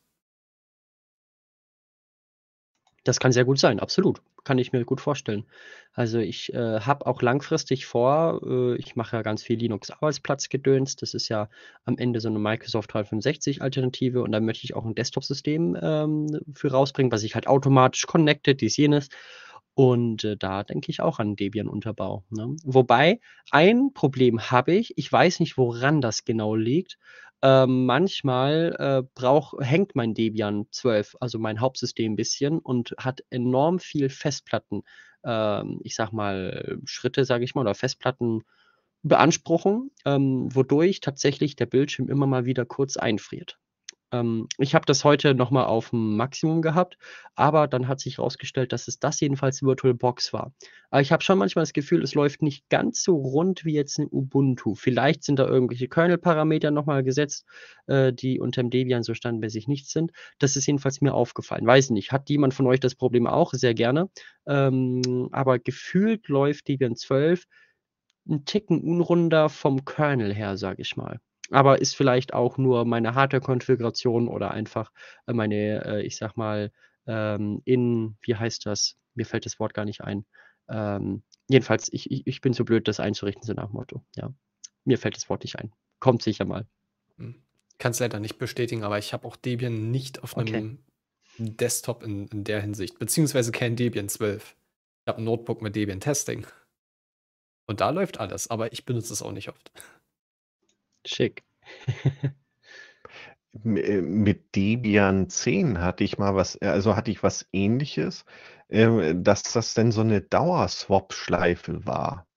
Das kann sehr gut sein, absolut. Kann ich mir gut vorstellen. Also ich äh, habe auch langfristig vor, äh, ich mache ja ganz viel Linux-Arbeitsplatzgedöns. Das ist ja am Ende so eine Microsoft 365-Alternative und da möchte ich auch ein Desktop-System ähm, für rausbringen, was sich halt automatisch connected, dies, jenes. Und äh, da denke ich auch an Debian-Unterbau. Ne? Wobei, ein Problem habe ich, ich weiß nicht, woran das genau liegt. Ähm, manchmal äh, brauch, hängt mein Debian 12, also mein Hauptsystem ein bisschen und hat enorm viel Festplatten, ähm, ich sag mal, Schritte, sage ich mal, oder Festplattenbeanspruchung, ähm, wodurch tatsächlich der Bildschirm immer mal wieder kurz einfriert. Ähm, ich habe das heute noch mal aufm Maximum gehabt, aber dann hat sich herausgestellt, dass es das jedenfalls VirtualBox war. Aber ich habe schon manchmal das Gefühl, es läuft nicht ganz so rund wie jetzt in Ubuntu. Vielleicht sind da irgendwelche Kernel-Parameter noch mal gesetzt, äh, die unterm Debian so standardmäßig nicht sind. Das ist jedenfalls mir aufgefallen. Weiß nicht, hat jemand von euch das Problem auch? Sehr gerne. Ähm, aber gefühlt läuft Debian 12 ein Ticken unrunder vom Kernel her, sage ich mal aber ist vielleicht auch nur meine Hardware-Konfiguration oder einfach äh, meine, äh, ich sag mal, ähm, in, wie heißt das? Mir fällt das Wort gar nicht ein. Ähm, jedenfalls, ich, ich, ich bin so blöd, das einzurichten, so nach dem Motto. Ja. Mir fällt das Wort nicht ein. Kommt sicher mal. Hm. Kann es leider nicht bestätigen, aber ich habe auch Debian nicht auf einem okay. Desktop in, in, der Hinsicht, beziehungsweise kein Debian 12. Ich habe ein Notebook mit Debian Testing. Und da läuft alles, aber ich benutze es auch nicht oft. Schick. Äh, mit Debian 10 hatte ich mal was, äh, also hatte ich was Ähnliches, äh, dass das denn so eine Dauerswap-Schleife war.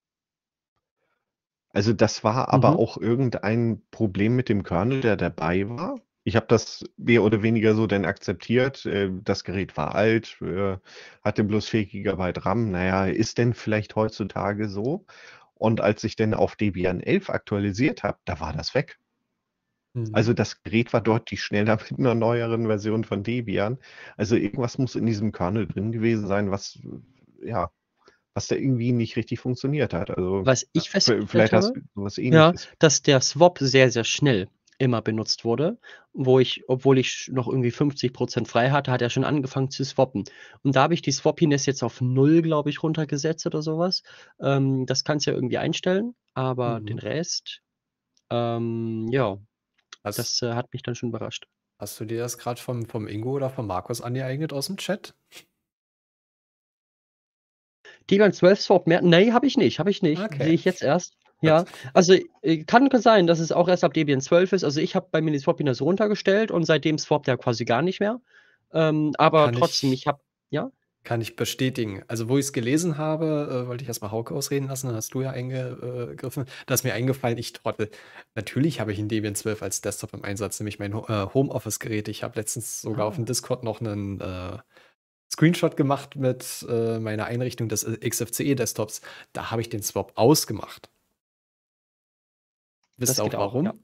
Also das war aber Mhm. auch irgendein Problem mit dem Kernel, der dabei war. Ich habe das mehr oder weniger so denn akzeptiert. das Gerät war alt, hatte bloß 4 Gigabyte RAM. Naja, ist denn vielleicht heutzutage so? Und als ich dann auf Debian 11 aktualisiert habe, da war das weg. Mhm. Also das Gerät war deutlich schneller mit einer neueren Version von Debian. Also irgendwas muss in diesem Kernel drin gewesen sein, was ja, was da irgendwie nicht richtig funktioniert hat. Also was ich festgestellt vielleicht hast du was ähnliches. Ja, dass der Swap sehr, sehr schnell immer benutzt wurde, wo ich, obwohl ich noch irgendwie 50% frei hatte, hat er schon angefangen zu swappen. Und da habe ich die Swappiness jetzt auf null, glaube ich, runtergesetzt oder sowas. Ähm, das kannst du ja irgendwie einstellen, aber mhm. den Rest, ähm, ja, Hast, das äh, hat mich dann schon überrascht. Hast du dir das gerade vom, vom Ingo oder vom Markus angeeignet aus dem Chat? Debian 12 Swap mehr? Nee, habe ich nicht, habe ich nicht. Okay. Sehe ich jetzt erst. Ja, also äh, kann sein, dass es auch erst ab Debian 12 ist. Also ich habe bei mir die Swappiness runtergestellt und seitdem swappt er quasi gar nicht mehr. Ähm, aber kann trotzdem, ich, ich habe, ja? Kann ich bestätigen. Also, wo ich es gelesen habe, äh, wollte ich erstmal Hauke ausreden lassen, dann hast du ja eingegriffen. Da ist mir eingefallen, ich Trottel. Natürlich habe ich ein Debian 12 als Desktop im Einsatz, nämlich mein äh, Homeoffice-Gerät. Ich habe letztens sogar auf dem ah. Discord noch einen äh, Screenshot gemacht mit äh, meiner Einrichtung des XFCE-Desktops. Da habe ich den Swap ausgemacht. Wisst ihr auch warum? Auch, ja.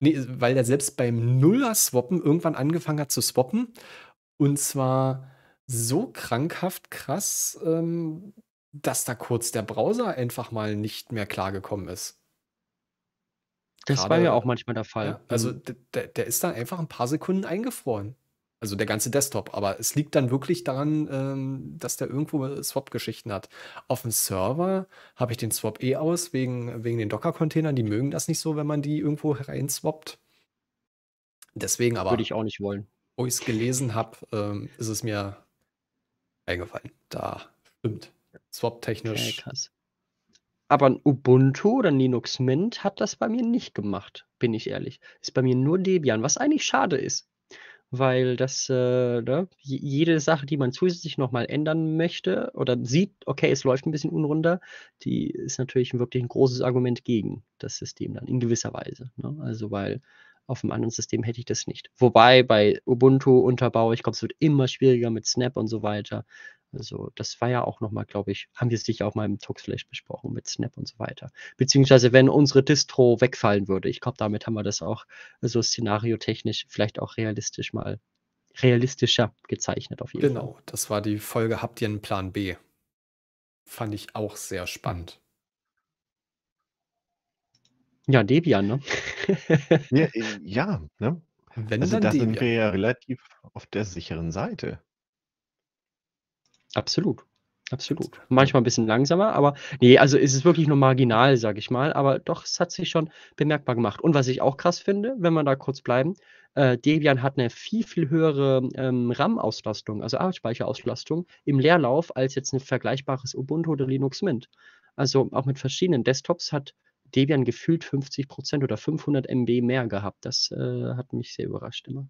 Nee, weil der selbst beim Nuller-Swappen irgendwann angefangen hat zu swappen. Und zwar so krankhaft krass, ähm, dass da kurz der Browser einfach mal nicht mehr klargekommen ist. Das war ja auch manchmal der Fall. Ja, also mhm. der, der ist dann einfach ein paar Sekunden eingefroren. Also der ganze Desktop. Aber es liegt dann wirklich daran, ähm, dass der irgendwo Swap-Geschichten hat. Auf dem Server habe ich den Swap eh aus, wegen, wegen den Docker-Containern. Die mögen das nicht so, wenn man die irgendwo rein-swappt. Deswegen aber. Würde ich auch nicht wollen. Wo ich es gelesen habe, ähm, ist es mir eingefallen. Da stimmt. Swap-technisch. Okay, krass. Aber ein Ubuntu oder ein Linux Mint hat das bei mir nicht gemacht, bin ich ehrlich. Ist bei mir nur Debian, was eigentlich schade ist weil das, äh, ne, jede Sache, die man zusätzlich nochmal ändern möchte oder sieht, okay, es läuft ein bisschen unrunder, die ist natürlich wirklich ein großes Argument gegen das System dann, in gewisser Weise. Ne? Also, weil auf einem anderen System hätte ich das nicht. Wobei bei Ubuntu-Unterbau, ich glaube, es wird immer schwieriger mit Snap und so weiter. Also das war ja auch nochmal, glaube ich, haben wir sicher auch mal im Tuxflash besprochen mit Snap und so weiter. Beziehungsweise wenn unsere Distro wegfallen würde. Ich glaube, damit haben wir das auch so szenariotechnisch vielleicht auch realistisch mal realistischer gezeichnet auf jeden genau, Fall. Genau, das war die Folge Habt ihr einen Plan B? Fand ich auch sehr spannend. Ja, Debian, ne? ja, äh, ja, ne? Wenn also da sind wir ja relativ auf der sicheren Seite. Absolut. Absolut. Manchmal ein bisschen langsamer, aber nee, also ist es wirklich nur marginal, sage ich mal, aber doch, es hat sich schon bemerkbar gemacht. Und was ich auch krass finde, wenn wir da kurz bleiben, äh, Debian hat eine viel, viel höhere ähm, RAM-Auslastung, also Arbeitsspeicherauslastung im Leerlauf als jetzt ein vergleichbares Ubuntu oder Linux Mint. Also auch mit verschiedenen Desktops hat Debian gefühlt 50% oder 500 MB mehr gehabt. Das äh, hat mich sehr überrascht immer.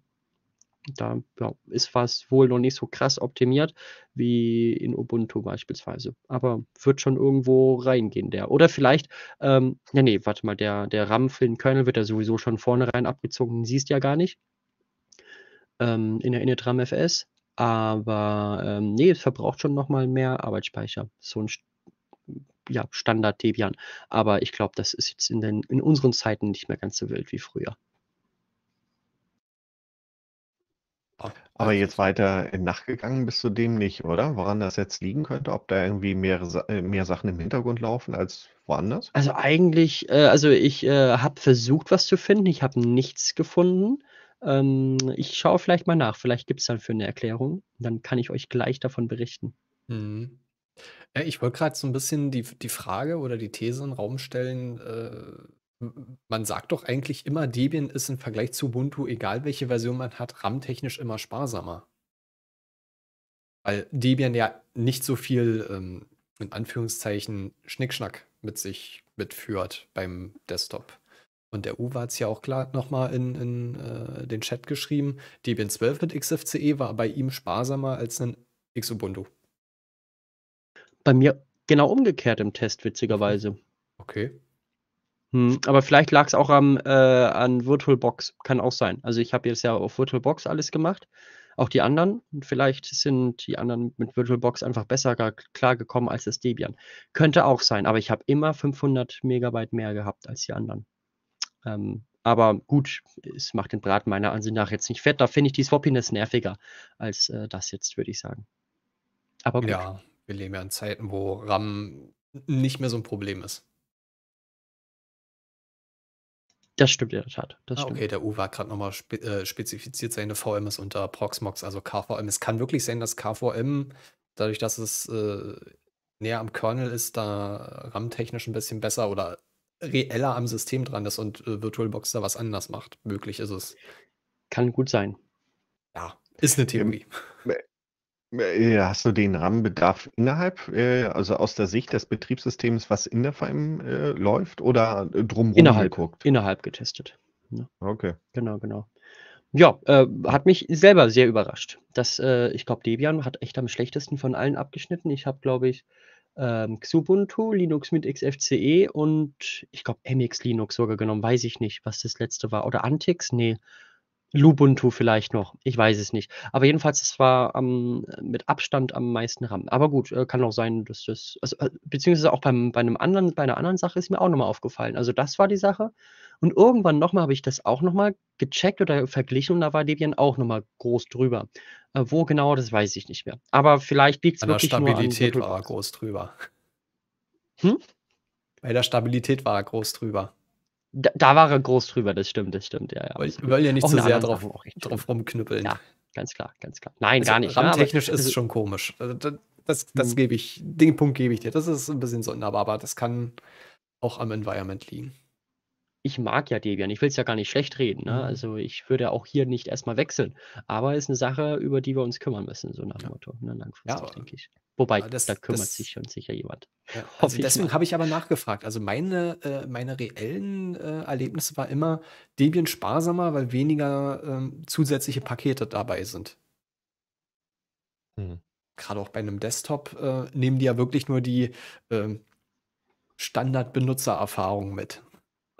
Da ja, ist was wohl noch nicht so krass optimiert wie in Ubuntu beispielsweise. Aber wird schon irgendwo reingehen, der. Oder vielleicht, ähm, ja, nee, warte mal, der, der RAM für den Kernel wird ja sowieso schon vornherein abgezogen, siehst ja gar nicht. Ähm, in der Init RAM FS. Aber ähm, nee, es verbraucht schon nochmal mehr Arbeitsspeicher. So ein ja, Standard Debian. Aber ich glaube, das ist jetzt in, den, in unseren Zeiten nicht mehr ganz so wild wie früher. Aber jetzt weiter nachgegangen bist du dem nicht, oder? Woran das jetzt liegen könnte? Ob da irgendwie mehr, äh, mehr Sachen im Hintergrund laufen als woanders? Also eigentlich, äh, also ich äh, habe versucht, was zu finden. Ich habe nichts gefunden. Ähm, ich schaue vielleicht mal nach. Vielleicht gibt es dann für eine Erklärung. Dann kann ich euch gleich davon berichten. Mhm. Ja, ich wollte gerade so ein bisschen die, die Frage oder die These in den Raum stellen, äh, man sagt doch eigentlich immer, Debian ist im Vergleich zu Ubuntu, egal welche Version man hat, RAM-technisch immer sparsamer. Weil Debian ja nicht so viel, ähm, in Anführungszeichen, Schnickschnack mit sich mitführt beim Desktop. Und der Uwe hat es ja auch klar nochmal in, in äh, den Chat geschrieben. Debian 12 mit XFCE war bei ihm sparsamer als ein Xubuntu. Bei mir genau umgekehrt im Test, witzigerweise. Okay. Hm, aber vielleicht lag es auch am, äh, an VirtualBox. Kann auch sein. Also ich habe jetzt ja auf VirtualBox alles gemacht. Auch die anderen. Und vielleicht sind die anderen mit VirtualBox einfach besser klargekommen als das Debian. Könnte auch sein, aber ich habe immer 500 Megabyte mehr gehabt als die anderen. Ähm, aber gut, es macht den Braten meiner Ansicht nach jetzt nicht fett. Da finde ich die Swappiness nerviger als äh, das jetzt, würde ich sagen. Aber gut. Ja, wir leben ja in Zeiten, wo RAM nicht mehr so ein Problem ist. Das stimmt in der Tat. Das Ah, okay, der Uwe hat gerade nochmal spe äh, spezifiziert, seine VM ist unter Proxmox, also KVM. Es kann wirklich sein, dass KVM, dadurch, dass es äh, näher am Kernel ist, da RAM-technisch ein bisschen besser oder reeller am System dran ist und äh, VirtualBox da was anders macht. Möglich ist es. Kann gut sein. Ja, ist eine Theorie. Äh, hast du den RAM-Bedarf innerhalb, äh, also aus der Sicht des Betriebssystems, was in der VM äh, läuft oder drumherum Innerhalb, geguckt? innerhalb getestet. Ja. Okay. Genau, genau. Ja, äh, hat mich selber sehr überrascht. Das, ich glaube, Debian hat echt am schlechtesten von allen abgeschnitten. Ich habe, glaube ich, ähm, Xubuntu, Linux mit XFCE und ich glaube MX Linux sogar genommen. Weiß ich nicht, was das letzte war. Oder Antix? Nee. Lubuntu vielleicht noch. Ich weiß es nicht. Aber jedenfalls, es war am mit Abstand am meisten RAM. Aber gut, äh, kann auch sein, dass das also, äh, beziehungsweise auch beim bei 'nem anderen bei einer anderen Sache ist mir auch noch mal aufgefallen. Also, das war die Sache. Und irgendwann noch mal habe ich das auch noch mal gecheckt oder verglichen und da war Debian auch noch mal groß drüber. Äh, wo genau, das weiß ich nicht mehr. Aber vielleicht liegt's An der wirklich nur an Stabilität Virtual war er groß drüber. Hm? Bei der Stabilität war er groß drüber. Da da war er groß drüber, das stimmt, das stimmt, ja, ja, Weil absolut. wollen ja nicht zu in sehr drauf drauf rumknüppeln. Ja, ganz klar, ganz klar. Nein, Also, gar nicht, ne, aber RAM-technisch ist es schon komisch. Also, da das das Mhm. gebe ich den Punkt gebe ich dir. Das ist 'n bisschen sonderbar, aber das kann auch am Environment liegen. Ich mag ja Debian, ich will's ja gar nicht schlecht reden, ne? Mhm. Also, ich würde auch hier nicht erst mal wechseln. Aber ist 'ne Sache, über die wir uns kümmern müssen, so nach dem Ja. Motto, ne, Ja, langfristig, aber denke ich. Wobei, das da kümmert das sich schon sicher jemand. Ja, also, deswegen habe ich aber nachgefragt. Also, meine äh, meine reellen, äh, Erlebnisse war immer Debian sparsamer, weil weniger, ähm, zusätzliche Pakete dabei sind. Mhm. Grade auch bei 'nem Desktop, äh, nehmen die ja wirklich nur die, ähm, Standardbenutzererfahrung mit.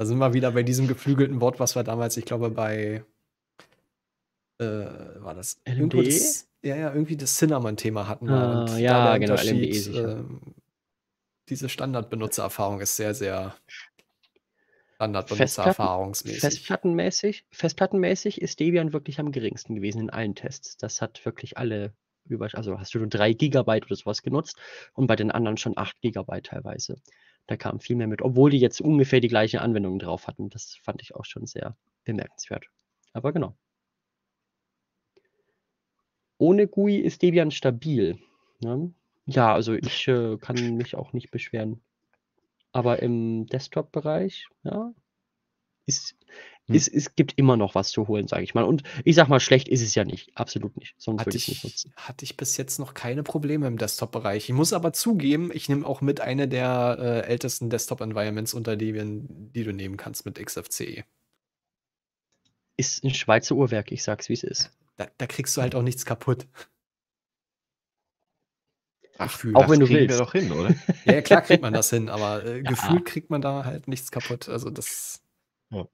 Da sind wir wieder bei diesem geflügelten Wort, was wir damals, ich glaube, bei äh, war das LMDE? das ja, ja, irgendwie das Cinnamon-Thema hatten wir Ah, ja, genau, LMDE sicher. ähm diese Standardbenutzererfahrung ist sehr, sehr Festplatten standardbenutzererfahrungsmäßig. festplattenmäßig festplattenmäßig ist Debian wirklich am geringsten gewesen in allen Tests. Das hat wirklich alle über also, hast du nur 3 Gigabyte oder so was genutzt und bei den anderen schon 8 Gigabyte teilweise. Da kam viel mehr mit, obwohl die jetzt ungefähr die gleichen Anwendungen drauf hatten. Das fand ich auch schon sehr bemerkenswert. Aber genau. Ohne GUI ist Debian stabil, ne? Ja, also, ich, äh, kann mich auch nicht beschweren. Aber im Desktop-Bereich, ja, ist Hm. es es gibt immer noch was zu holen, sage ich mal. Und ich sage mal, schlecht ist es ja nicht, absolut nicht, sonst Hatte würde ich's nicht ich nutzen. hatte ich bis jetzt noch keine Probleme im Desktop-Bereich. Ich muss aber zugeben, ich nehme auch mit eine der, äh, ältesten Desktop-Environments unter Debian, die du nehmen kannst mit XFCE. Ist 'n Schweizer Uhrwerk, ich sage es, wie's ist. Da da kriegst du halt auch nichts kaputt. Ach, Gefühlt. Auch das wenn du kriegen wir willst. doch hin, oder? Ja, ja, klar kriegt man das hin, aber, äh, Ja. gefühlt kriegt man da halt nichts kaputt. Also, das Ja.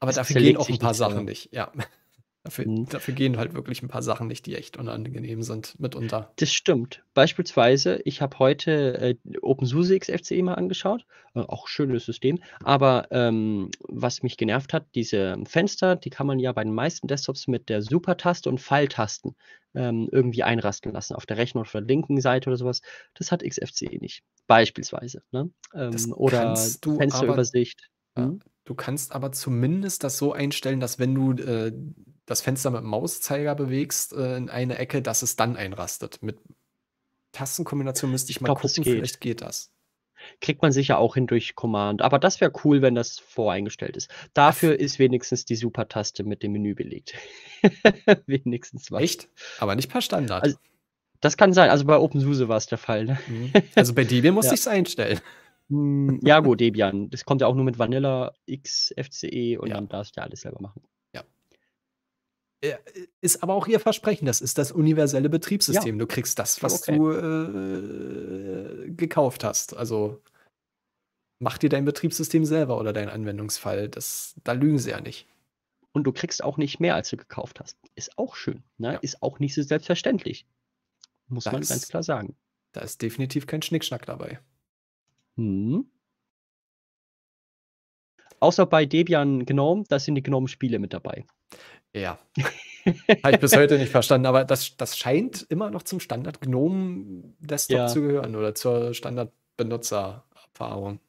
Aber Es dafür gehen auch 'n sich paar. Sachen nicht, ja. Dafür Mhm. dafür gehen halt wirklich 'n paar Sachen nicht, die echt unangenehm sind mitunter. Das stimmt. Beispielsweise, ich habe heute, äh, OpenSUSE XFCE mal angeschaut, äh, auch schönes System, aber, ähm, was mich genervt hat, diese Fenster, die kann man ja bei den meisten Desktops mit der Super-Taste und Pfeiltasten, ähm, irgendwie einrasten lassen, auf der rechten oder der linken Seite oder so was. Das hat XFCE nicht, beispielsweise, ne? Ähm, oder aber Fensterübersicht. ja, Mhm. Du kannst aber zumindest das so einstellen, dass wenn du, äh, das Fenster mit'm Mauszeiger bewegst, äh, in eine Ecke, dass es dann einrastet. Mit Tastenkombination müsste ich Ich mal gucken, geht. vielleicht geht das. Kriegt man sicher auch hin durch Command, aber das wäre cool, wenn das voreingestellt ist. Dafür ist wenigstens die Super-Taste mit dem Menü belegt. Wenigstens was. Echt? Aber nicht per Standard. Also, das kann sein. Also, bei OpenSUSE war's der Fall, ne? Mhm. Also, bei Debian musste Ja. ich's einstellen. Hm, ja gut, Debian. Das kommt ja auch nur mit Vanilla, XFCE und Ja. dann darfst du ja alles selber machen. Ja. Ja, ist aber auch ihr Versprechen. Das ist das universelle Ja. Betriebssystem. Du kriegst das, was Okay. du, äh, gekauft hast. Also, mach dir dein Betriebssystem selber oder deinen Anwendungsfall. Das da lügen sie ja nicht. Und du kriegst auch nicht mehr, als du gekauft hast. Ist auch schön, ne? Ja. Ist auch nicht so selbstverständlich. Muss Da man ganz klar sagen. da ist definitiv kein Schnickschnack dabei. Mhm. Außer bei Debian GNOME, da sind die GNOME-Spiele mit dabei. Ja. Habe ich bis heute nicht verstanden, aber das das scheint immer noch zum Standard GNOME Desktop Ja. zu gehören oder zur Standardbenutzererfahrung.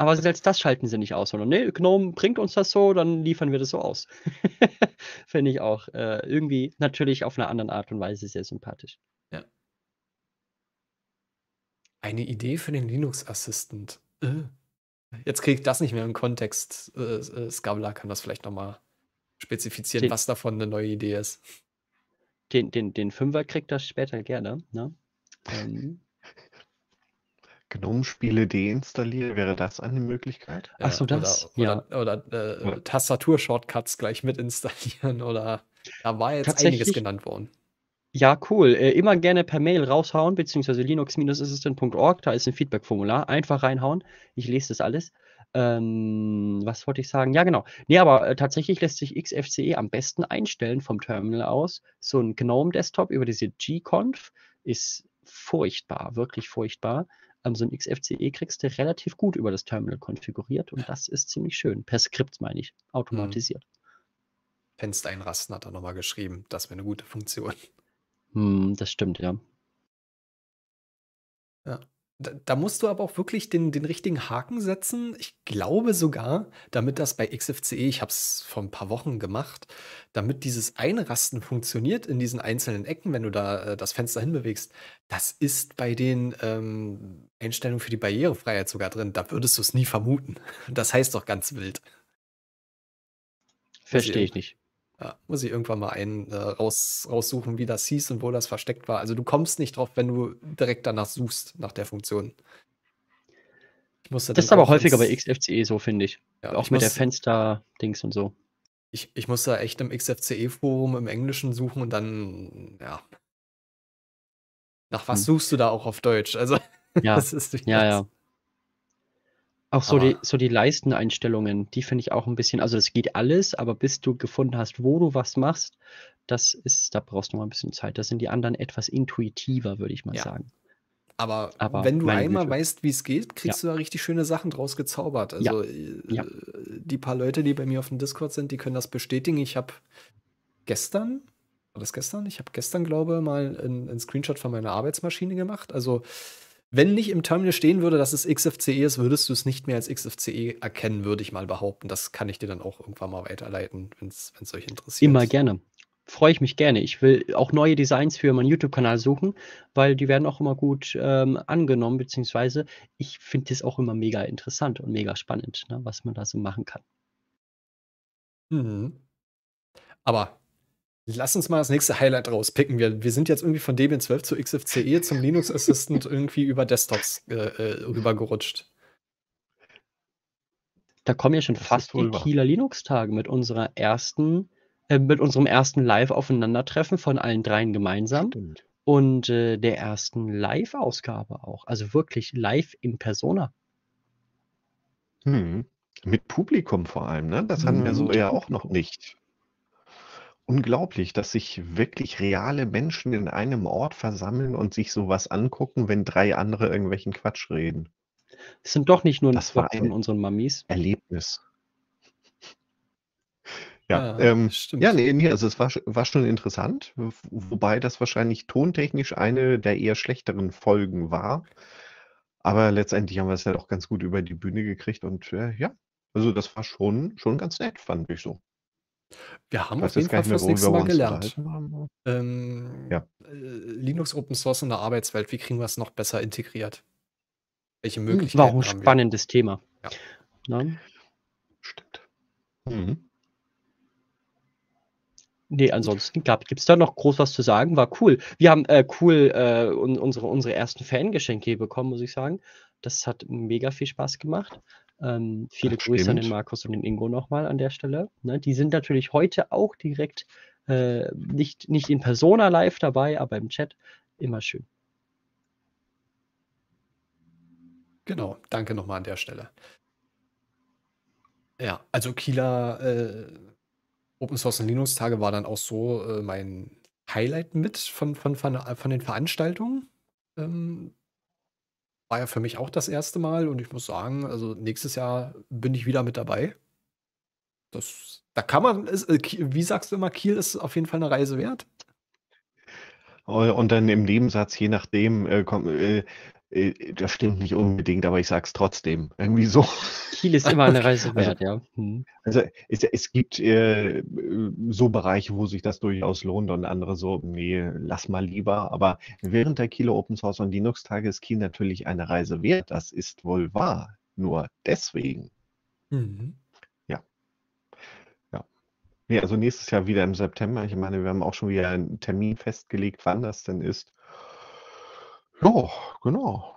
Aber selbst das schalten sie nicht aus, sondern: „Ne, GNOME bringt uns das so, dann liefern wir das so aus.“ Finde ich auch, äh, irgendwie natürlich auf 'ner anderen Art und Weise sehr sympathisch. Ja. Eine Idee für den Linux Assistant. Äh. Jetzt kriege ich das nicht mehr im Kontext. Äh, äh, kann das vielleicht noch mal spezifizieren, Den was davon 'ne neue Idee ist. den den den Fünfer kriegt er später gerne, ne? Ähm. GNOME-Spiele deinstallieren, wäre das eine Möglichkeit? Ach so, Ja, das? oder Ja. oder oder, äh, Ja. Tastatur-Shortcuts gleich mit installieren oder da war jetzt einiges genannt worden. Ja, cool. Äh, immer gerne per Mail raushauen, beziehungsweise linux-assistant.org, da ist 'n Feedback-Formular. Einfach reinhauen. Ich lese das alles. Ähm, was wollte ich sagen? Ja, genau. Ne, aber, äh, tatsächlich lässt sich XFCE am besten einstellen vom Terminal aus. So 'n GNOME-Desktop über diese Gconf ist furchtbar, wirklich furchtbar. Ähm, so 'n XFCE kriegst du relativ gut über das Terminal konfiguriert und das ist ziemlich schön. Per Skript meine ich, Mhm. automatisiert. Fenster einrasten hat er noch mal geschrieben. Das wäre 'ne gute Funktion. Mhm, das stimmt, ja. Ja. Da da musst du aber auch wirklich den den richtigen Haken setzen. Ich glaube sogar, damit das bei XFCE ich habe es vor 'n paar Wochen gemacht, damit dieses Einrasten funktioniert in diesen einzelnen Ecken, wenn du da, äh, das Fenster hinbewegst, das ist bei den, ähm, Einstellungen für die Barrierefreiheit sogar drin. Da würdest du's nie vermuten. Das heißt doch ganz wild. Verstehe ich irgend nicht. Ja, muss ich irgendwann mal einen, äh, raus raussuchen, wie das hieß und wo das versteckt war. Also, du kommst nicht drauf, wenn du direkt danach suchst, nach der Funktion. Das ist aber häufiger bei XFCE so, finde ich. Ja, Auch ich mit der muss Fenster-Dings und so. ich ich muss da echt im XFCE-Forum im Englischen suchen und dann ja. Nach was Hm. suchst du da auch auf Deutsch? Also, Ja. das ist Ja, ja. Auch so die so die Leisteneinstellungen, die finde ich auch 'n bisschen also, es geht alles, aber bis du gefunden hast, wo du was machst, das ist da brauchst du mal 'n bisschen Zeit. Da sind die anderen etwas intuitiver, würde ich mal Ja. sagen. Aber Aber wenn du einmal Güte. weißt, wie's geht, Ja. kriegst du da richtig schöne Sachen draus gezaubert. Ja. Also, äh, Ja. die paar Leute, die bei mir auf'm Discord sind, die können das bestätigen. Ich habe gestern war das gestern? Ich habe gestern, glaube mal 'n 'n Screenshot von meiner Arbeitsmaschine gemacht. Also, wenn nicht im Terminal stehen würde, dass es XFCE ist, würdest du's nicht mehr als XFCE erkennen, würde ich mal behaupten. Das kann ich dir dann auch irgendwann mal weiterleiten, wenn's wenn's euch Immer interessiert. gerne. Freue ich mich gerne. Ich will auch neue Designs für meinen YouTube-Kanal suchen, weil die werden auch immer gut, ähm, angenommen, beziehungsweise ich finde das auch immer mega interessant und mega spannend, ne, was man da so machen kann. Mhm. Aber lass uns mal das nächste Highlight rauspicken. Wir wir sind jetzt irgendwie von Debian 12 zu XFCE zum Linux Assistant irgendwie über Desktops, äh, äh, rübergerutscht. Da kommen ja schon Das fast die. Kieler Linux-Tage mit unserer ersten äh, mit unserem ersten Live-Aufeinandertreffen von allen dreien gemeinsam Stimmt. und, äh, der ersten Live-Ausgabe auch. Also, wirklich live in Persona. Mhm. Mit Publikum vor allem, ne? Das hatten wir so Mit ja auch noch nicht. Unglaublich, dass sich wirklich reale Menschen in einem Ort versammeln und sich so was angucken, wenn 3 andere irgendwelchen Quatsch reden. Es sind doch nicht nur 'n Das war Flop von ein unseren Mammis. Erlebnis. Ja, Ja, ähm, ja, stimmt. ne, ne, also es war sch war schon interessant, w wobei das wahrscheinlich tontechnisch eine der eher schlechteren Folgen war. Aber letztendlich haben wir's ja doch ganz gut über die Bühne gekriegt und, äh, ja, also das war schon schon ganz nett, fand ich so. Wir haben auf jeden Fall fürs nächste Mal wir gelernt. Ähm, Ja. äh, Linux Open Source in der Arbeitswelt, wie kriegen wir's noch besser integriert? Welche Hm, war auch 'n Möglichkeiten haben wir? spannendes Thema, Ja. ne? Stimmt. Mhm. Ne, ansonsten gab gibt's da noch groß was zu sagen? War cool. Wir haben, äh, cool, äh, un unsere unsere ersten Fangeschenke bekommen, muss ich sagen. Das hat mega viel Spaß gemacht. Ähm, viele Das Grüße an den stimmt. Markus und den Ingo noch mal an der Stelle, ne? Die sind natürlich heute auch direkt, äh, nicht nicht in Persona live dabei, aber im Chat. Immer schön. Genau, danke noch mal an der Stelle. Ja, also Kieler, äh, Open Source und Linux Tage war dann auch so, äh, mein Highlight mit von von von von den Veranstaltungen. Ähm, war ja für mich auch das 1. Mal und ich muss sagen, also nächstes Jahr bin ich wieder mit dabei. Das da kann man äh, wie sagst du immer, Kiel ist auf jeden Fall 'ne Reise wert? Oh, und dann im Nebensatz, je nachdem, äh, komm äh, äh, das stimmt nicht unbedingt, aber ich sage es trotzdem. Irgendwie so. Kiel ist immer eine Reise Also wert, ja. Mhm. also es es gibt, äh, äh, so Bereiche, wo sich das durchaus lohnt und andere so: „Ne, lass mal lieber.“ Aber während der Kieler Open Source und Linux Tage ist Kiel natürlich eine Reise wert. Das ist wohl wahr. Nur deswegen. Mhm. Ja. Ja. Ne, also nächstes Jahr wieder im September. Ich meine, wir haben auch schon wieder 'n Termin festgelegt, wann das denn ist. Ja, genau.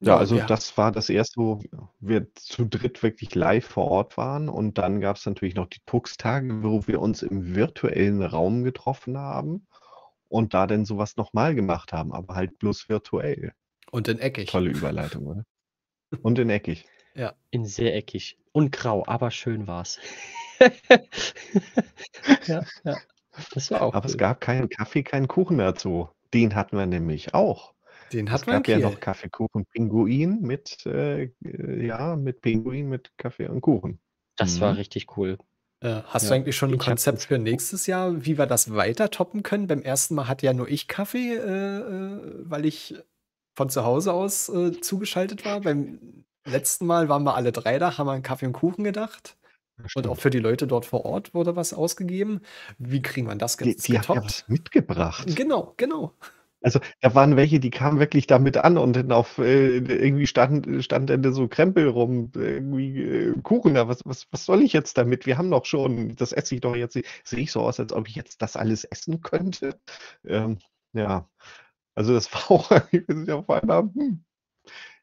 Ja, Ja, also wir das war das erste, wo wir zu dritt wirklich live vor Ort waren und dann gab's natürlich noch die Tux-Tage, wo wir uns im virtuellen Raum getroffen haben und da dann so was noch mal gemacht haben, aber halt bloß virtuell. Und in eckig. Tolle Überleitung, oder? Und in eckig. Ja. In sehr eckig und grau, aber schön war's. Ja, ja. Das war auch Aber es cool. gab keinen Kaffee, keinen Kuchen dazu. Den hatten wir nämlich auch. Den Es hatten wir in gab ja noch Kiel. Kaffee, Kuchen, Pinguin mit, äh, äh, ja, mit Pinguin, mit Kaffee und Kuchen. Das war Mhm. richtig cool. Äh, hast du Ja, eigentlich schon ein ich Konzept für nächstes Jahr, wie wir das weiter toppen können? Beim ersten Mal hatte ja nur ich Kaffee, äh, äh, weil ich von zu Hause aus äh, zugeschaltet war. Beim letzten Mal waren wir alle drei da, haben wir an Kaffee und Kuchen gedacht. Und auch für die Leute dort vor Ort wurde was ausgegeben. Wie kriegen wir das Die, jetzt die haben ja getoppt? was mitgebracht. Genau, genau. Also da waren welche, die kamen wirklich damit an und dann auf äh, irgendwie stand, stand dann so Krempel rum, irgendwie äh, Kuchen da. Was, was, was soll ich jetzt damit? Wir haben doch schon, das esse ich doch jetzt. Sehe ich so aus, als ob ich jetzt das alles essen könnte? Ähm, ja, also das war auch irgendwie auf einmal, hm,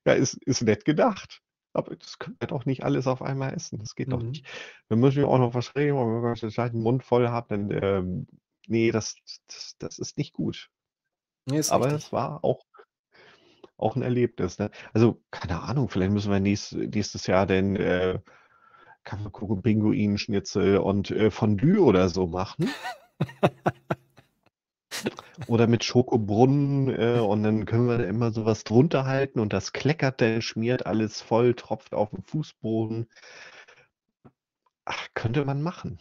ja, ist, ist nett gedacht. Aber das können wir doch nicht alles auf einmal essen. Das geht doch Mhm. nicht. Wir müssen ja auch noch was reden, wenn wir gleich den Mund voll haben, dann, ähm, nee, das, das, das ist nicht gut. Nee, ist Aber richtig. es war auch, auch ein Erlebnis. Ne? Also, keine Ahnung, vielleicht müssen wir nächst, nächstes Jahr den äh, Kaffeekuchen, Pinguin, Schnitzel und äh, Fondue oder so machen. Oder mit Schokobrunnen äh, und dann können wir da immer sowas drunter halten und das kleckert dann, schmiert alles voll, tropft auf den Fußboden. Ach, könnte man machen.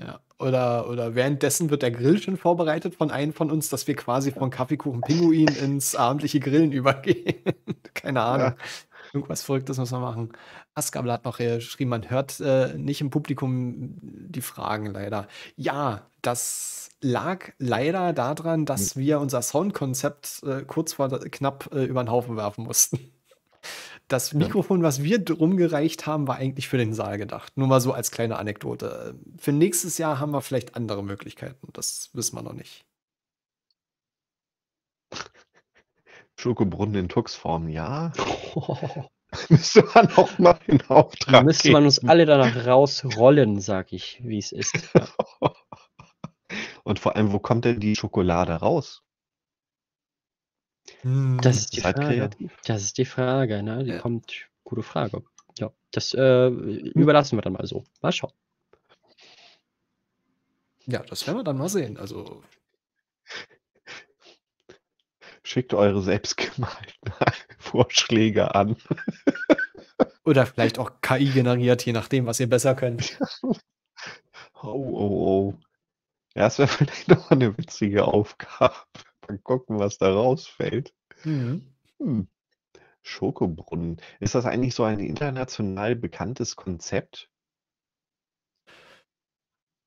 Ja. Oder, oder währenddessen wird der Grill schon vorbereitet von einem von uns, dass wir quasi von Kaffeekuchen Pinguin ins abendliche Grillen übergehen. Keine Ahnung. Ja, Irgendwas Verrücktes muss man machen. Askabel hat noch geschrieben, man hört äh, nicht im Publikum die Fragen leider. Ja, das lag leider daran, hm, dass wir unser Soundkonzept äh, kurz vor knapp äh, über den Haufen werfen mussten. Das. Mikrofon, was wir drum gereicht haben, war eigentlich für den Saal gedacht. Nur mal so als kleine Anekdote. Für nächstes Jahr haben wir vielleicht andere Möglichkeiten. Das wissen wir noch nicht. Schokobrunnen in Tuxform, ja. Müsste man auch mal in Da Auftrag müsste man uns geben. alle danach rausrollen, sag ich, wie es ist. Ja. Und vor allem, wo kommt denn die Schokolade raus? Hm. Das ist die Seid Frage. kreativ. Das ist die Frage, ne? Die Ja. kommt. Gute Frage. Ja, das äh, überlassen wir dann mal so. Mal schauen. Ja, das werden wir dann mal sehen. Also, Schickt eure selbstgemalten Vorschläge an. oder vielleicht auch KI generiert, je nachdem, was ihr besser könnt. Oh, oh, oh. Ja, das wäre vielleicht noch eine witzige Aufgabe. Mal gucken, was da rausfällt. Mhm. Hm. Schokobrunnen. Ist das eigentlich so ein international bekanntes Konzept?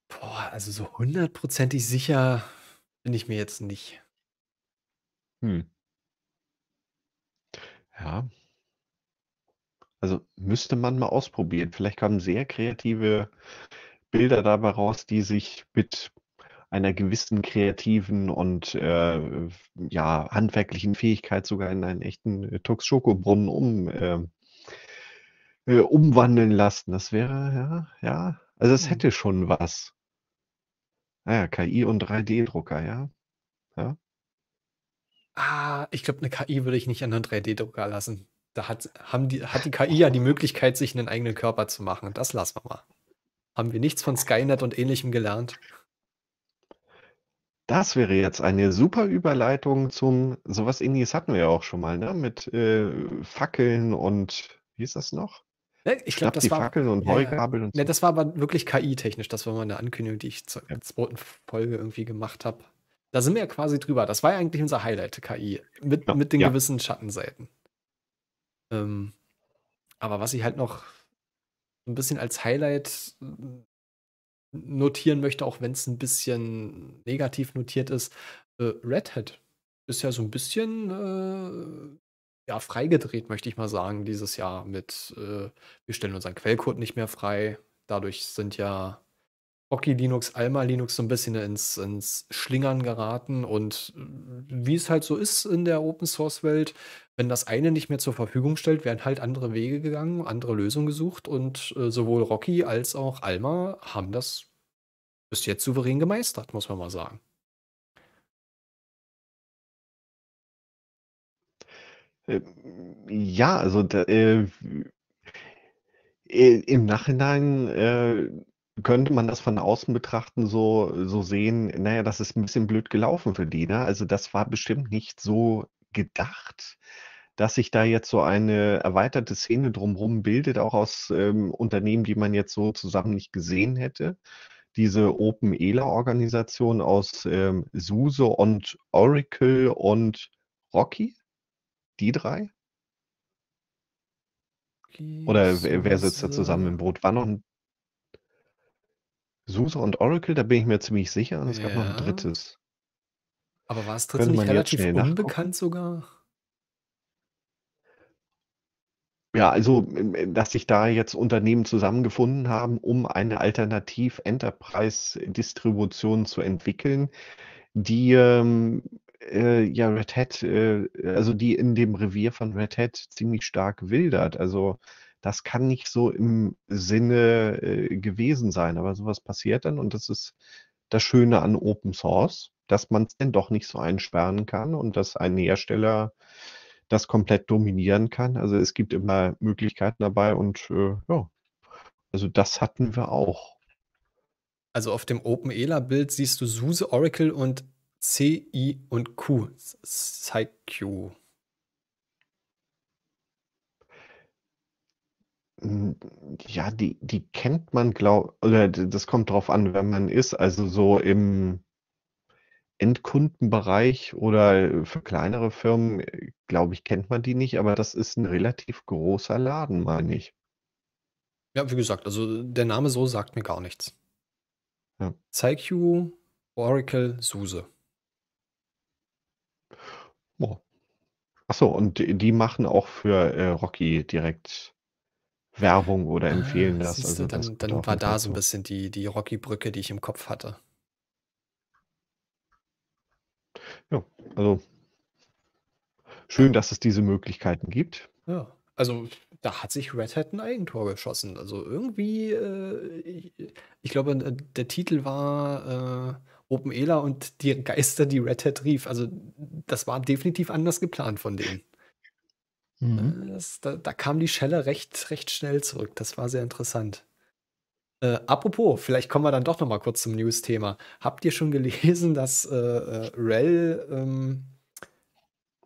Boah, also so hundertprozentig sicher bin ich mir jetzt nicht. Hm. Ja. Also müsste man mal ausprobieren. Vielleicht kommen sehr kreative Bilder dabei raus, die sich mit einer gewissen kreativen und äh, ja, handwerklichen Fähigkeit sogar in einen echten äh, Tux-Schokobrunnen um, ähm, äh, umwandeln lassen. Das wäre, ja, ja. Also es Hm. hätte schon was. Naja, KI und 3D-Drucker, ja. Ja. Ah, ich glaube, eine KI würde ich nicht an einen 3D-Drucker lassen. Da hat, haben die, hat die KI ja die Möglichkeit, sich einen eigenen Körper zu machen. Das lassen wir mal. Haben wir nichts von Skynet und ähnlichem gelernt? Das wäre jetzt eine super Überleitung zum, sowas ähnliches hatten wir ja auch schon mal, ne? Mit äh, Fackeln und, wie ist das noch? Ne, Ich glaube, Schnapp das die war. Fackeln und Ja, ja. Heugabel und Ne, so. das war aber wirklich KI-technisch. Das war mal eine Ankündigung, die ich zur Ja. zweiten Folge irgendwie gemacht habe. Da sind wir ja quasi drüber. Das war ja eigentlich unser Highlight, KI. Mit, Ja, mit den ja. gewissen Schattenseiten. Ähm, aber was ich halt noch ein bisschen als Highlight notieren möchte, auch wenn es ein bisschen negativ notiert ist, äh, Red Hat ist ja so ein bisschen äh, ja, freigedreht, möchte ich mal sagen, dieses Jahr mit, äh, wir stellen unseren Quellcode nicht mehr frei. Dadurch sind ja Rocky Linux, Alma Linux so ein bisschen ins, ins Schlingern geraten. Und wie es halt so ist in der Open Source Welt, wenn das eine nicht mehr zur Verfügung stellt, werden halt andere Wege gegangen, andere Lösungen gesucht. Und äh, sowohl Rocky als auch Alma haben das bis jetzt souverän gemeistert, muss man mal sagen. Äh, ja, also Äh, im Nachhinein, äh, könnte man das von außen betrachten so so sehen, na ja, das ist 'n bisschen blöd gelaufen für die, ne? Also, das war bestimmt nicht so gedacht, dass sich da jetzt so eine erweiterte Szene drumrum bildet, auch aus, ähm, Unternehmen, die man jetzt so zusammen nicht gesehen hätte. Diese OpenELA-Organisation aus, ähm, SUSE und Oracle und Rocky? Die 3? Rocky, Oder wer wer sitzt da zusammen im. Boot? War noch 'n SUSE und Oracle, da bin ich mir ziemlich sicher und es gab noch 'n Ja. 3. Aber war's 3. Könnte nicht man jetzt relativ schnell nachgucken. unbekannt sogar? Ja, also, ähm, äh, dass sich da jetzt Unternehmen zusammengefunden haben, um eine Alternativ-Enterprise-Distribution zu entwickeln, die, ähm, äh, ja Red Hat, äh also, die in dem Revier von Red Hat ziemlich stark wildert. Also, das kann nicht so im Sinne, äh, gewesen sein, aber so was passiert dann und das ist das Schöne an Open Source, dass man's denn doch nicht so einsperren kann und dass ein Hersteller das komplett dominieren kann. Also, es gibt immer Möglichkeiten dabei und, äh, ja, also, das hatten wir auch. Also, auf dem OpenELA-Bild siehst du SUSE, Oracle und C, I und Q. C CyQ. Hm, ja, die die kennt man, glau oder d das kommt drauf an, wer man ist. Also, so im Endkundenbereich oder für kleinere Firmen, äh, glaube ich, kennt man die nicht, aber das ist 'n relativ großer Laden, meine ich. Ja, wie gesagt, also, der Name so sagt mir gar nichts. Ja. CyQ, Oracle, SUSE. Ja. Ach so, und d die machen auch für, äh, Rocky direkt Werbung oder empfehlen Ah, das. siehst du, Also, das dann dann war da so 'n zu. bisschen die die Rocky-Brücke, die ich im Kopf hatte. Ja, also schön, dass es diese Möglichkeiten gibt. Ja, also, da hat sich Red Hat 'n Eigentor geschossen. Also, irgendwie, äh, i ich glaube, der Titel war, äh, OpenELA und die Geister, die Red Hat rief. Also, das war definitiv anders geplant von denen. Mhm. Äh, das da da kam die Schelle recht recht schnell zurück. Das war sehr interessant. Äh, apropos, vielleicht kommen wir dann doch noch mal kurz zum News-Thema. Habt ihr schon gelesen, dass, äh, äh, RHEL, ähm,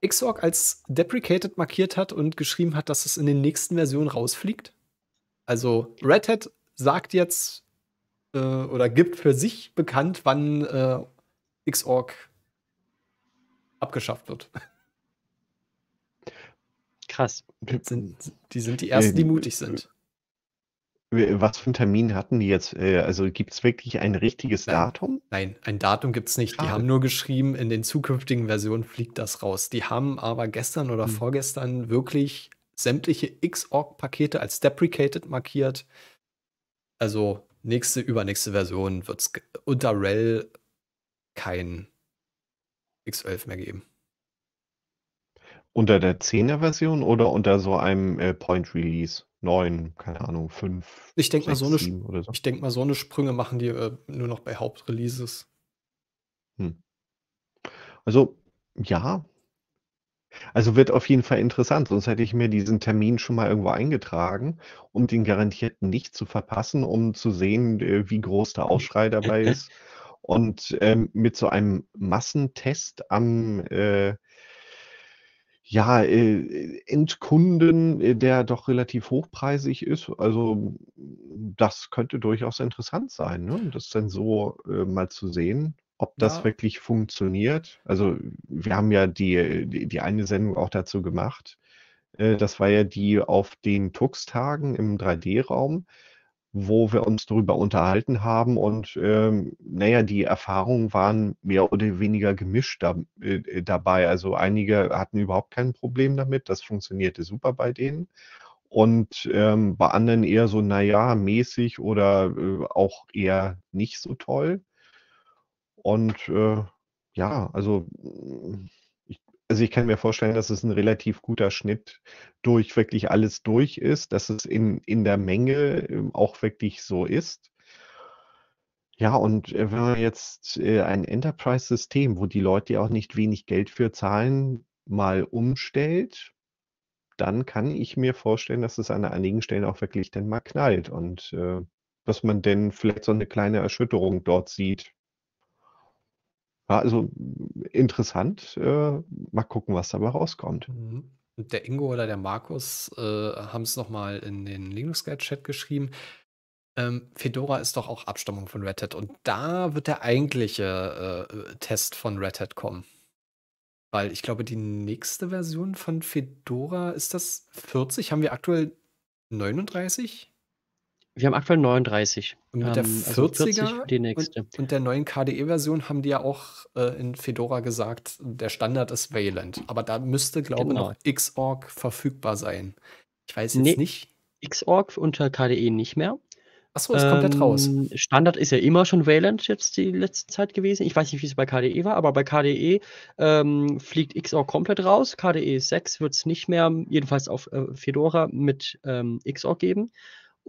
Xorg als deprecated markiert hat und geschrieben hat, dass es in den nächsten Versionen rausfliegt? Also, Red Hat sagt jetzt, äh, oder gibt für sich bekannt, wann, äh, Xorg abgeschafft wird. Krass. Sind die sind die Ersten, die mutig sind. W was für 'n Termin hatten die jetzt? Äh, also, gibt's wirklich ein richtiges Nein, Datum? nein, ein Datum gibt's nicht. Die Schade. haben nur geschrieben, in den zukünftigen Versionen fliegt das raus. Die haben aber gestern oder Hm. vorgestern wirklich sämtliche Xorg-Pakete als deprecated markiert. Also, nächste, übernächste Version wird's g unter RHEL kein X11 mehr geben. Unter der 10er Version oder unter so einem, äh, Point Release? 9, keine Ahnung, 5, Ich denke mal, 6, so 'ne Sch 7 oder so? ich denke mal, so 'ne Sprünge machen die, äh, nur noch bei Hauptreleases. Hm. Also, ja. Also, wird auf jeden Fall interessant, sonst hätte ich mir diesen Termin schon mal irgendwo eingetragen, um den garantiert nicht zu verpassen, um zu sehen, äh, wie groß der Aufschrei dabei ist. Und, ähm, mit so einem Massentest am, äh ja, äh, Endkunden, äh, der doch relativ hochpreisig ist. Also, das könnte durchaus interessant sein, ne? Das dann so, äh, mal zu sehen, ob das Ja. wirklich funktioniert. Also, wir haben ja die die die eine Sendung auch dazu gemacht. Äh, das war ja die auf den Tux-Tagen im 3D-Raum, wo wir uns drüber unterhalten haben und, ähm, na ja, die Erfahrungen waren mehr oder weniger gemischt da äh, dabei. Also, einige hatten überhaupt kein Problem damit. Das funktionierte super bei denen. Und, ähm, bei anderen eher so, na ja, mäßig oder, äh, auch eher nicht so toll. Und, äh, ja, also, ich also, ich kann mir vorstellen, dass es 'n relativ guter Schnitt durch wirklich alles durch ist, dass es in in der Menge, ähm, auch wirklich so ist. Ja, und, äh, wenn man jetzt, äh, ein Enterprise-System, wo die Leute ja auch nicht wenig Geld für zahlen, mal umstellt dann kann ich mir vorstellen, dass es an einigen Stellen auch wirklich dann mal knallt und, äh, dass man denn vielleicht so eine kleine Erschütterung dort sieht. Ja, also, interessant. Äh, mal gucken, was dabei rauskommt. Mhm. Der Ingo oder der Markus, äh, haben es noch mal in den Linux Guide Chat geschrieben. Ähm, Fedora ist doch auch Abstammung von Red Hat und da wird der eigentliche, äh, Test von Red Hat kommen. Weil ich glaube, die nächste Version von Fedora ist das 40? Haben wir aktuell 39? Wir haben aktuell 39. Und mit der Ähm, also 40 40er die und, nächste. und der neuen KDE-Version haben die ja auch äh, in Fedora gesagt, der Standard ist Wayland. Aber da müsste, glaube ich, Genau. noch Xorg verfügbar sein. Ich weiß jetzt Nee. nicht. Xorg unter KDE nicht mehr. Achso, ist komplett raus. Ähm, Standard ist ja immer schon Wayland jetzt die letzte Zeit gewesen. Ich weiß nicht, wie es bei KDE war, aber bei KDE ähm, fliegt Xorg komplett raus. KDE 6 wird es nicht mehr, jedenfalls auf äh, Fedora, mit ähm, Xorg geben.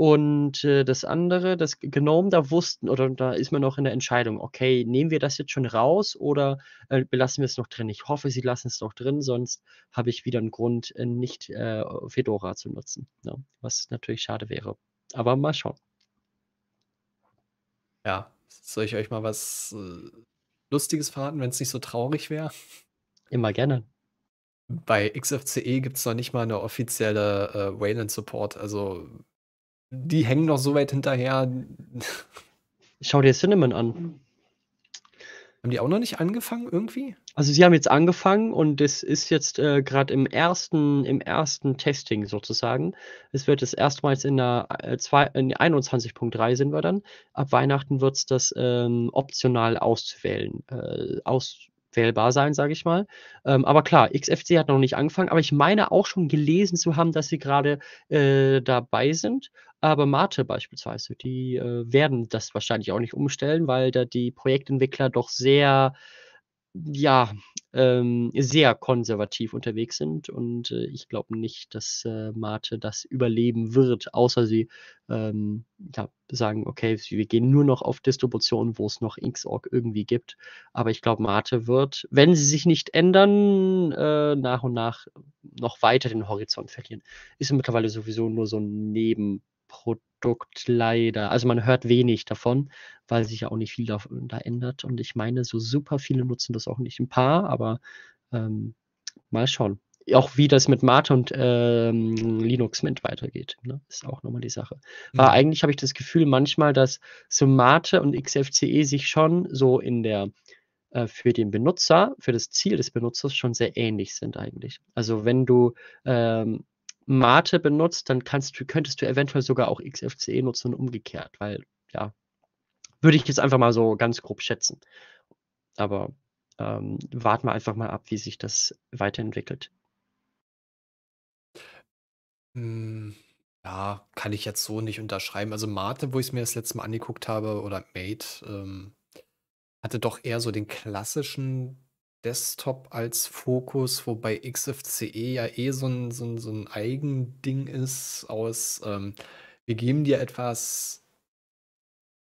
Und äh, das andere, das Gnome, da wussten, oder da ist man noch in der Entscheidung, okay, nehmen wir das jetzt schon raus oder äh, belassen wir es noch drin? Ich hoffe, sie lassen es noch drin, sonst habe ich wieder einen Grund, äh, nicht äh, Fedora zu nutzen. Ja, was natürlich schade wäre. Aber mal schauen. Ja, soll ich euch mal was äh, Lustiges verraten, wenn es nicht so traurig wäre? Immer gerne. Bei XFCE gibt es noch nicht mal eine offizielle äh, Wayland-Support. Also die hängen noch so weit hinterher. Schau dir Cinnamon an. Haben die auch noch nicht angefangen irgendwie? Also sie haben jetzt angefangen und es ist jetzt äh, gerade im ersten, im ersten Testing sozusagen. Es wird es erstmals in der äh, zwei- in 21.3 sind wir dann. Ab Weihnachten wird es das ähm, optional auszuwählen, äh, auswählbar sein, sage ich mal. Ähm, aber klar, XFC hat noch nicht angefangen, aber ich meine auch schon gelesen zu haben, dass sie gerade äh, dabei sind. Aber Mate beispielsweise, die äh, werden das wahrscheinlich auch nicht umstellen, weil da die Projektentwickler doch sehr, ja, ähm, sehr konservativ unterwegs sind. Und äh, ich glaube nicht, dass äh, Mate das überleben wird, außer sie ähm, ja, sagen, okay, wir gehen nur noch auf Distributionen, wo es noch Xorg irgendwie gibt. Aber ich glaube, Mate wird, wenn sie sich nicht ändern, äh, nach und nach noch weiter den Horizont verlieren. Ist mittlerweile sowieso nur so ein Nebenprodukt leider. Also man hört wenig davon, weil sich ja auch nicht viel da, da ändert. Und ich meine, so super viele nutzen das auch nicht. Ein paar, aber ähm, mal schauen. Auch wie das mit Mate und ähm, Linux Mint weitergeht, ne? ist auch nochmal die Sache. Weil Mhm. eigentlich habe ich das Gefühl manchmal, dass so Mate und XFCE sich schon so in der äh, für den Benutzer, für das Ziel des Benutzers schon sehr ähnlich sind eigentlich. Also wenn du ähm, Mate benutzt, dann kannst du, könntest du eventuell sogar auch XFCE nutzen und umgekehrt, weil ja, würde ich jetzt einfach mal so ganz grob schätzen. Aber ähm, warten wir einfach mal ab, wie sich das weiterentwickelt. Hm, ja, kann ich jetzt so nicht unterschreiben. Also Mate, wo ich es mir das letzte Mal angeguckt habe, oder Mate, ähm, hatte doch eher so den klassischen Desktop als Fokus, wobei XFCE ja eh so ein, so ein, so ein Eigending ist aus, ähm, wir geben dir etwas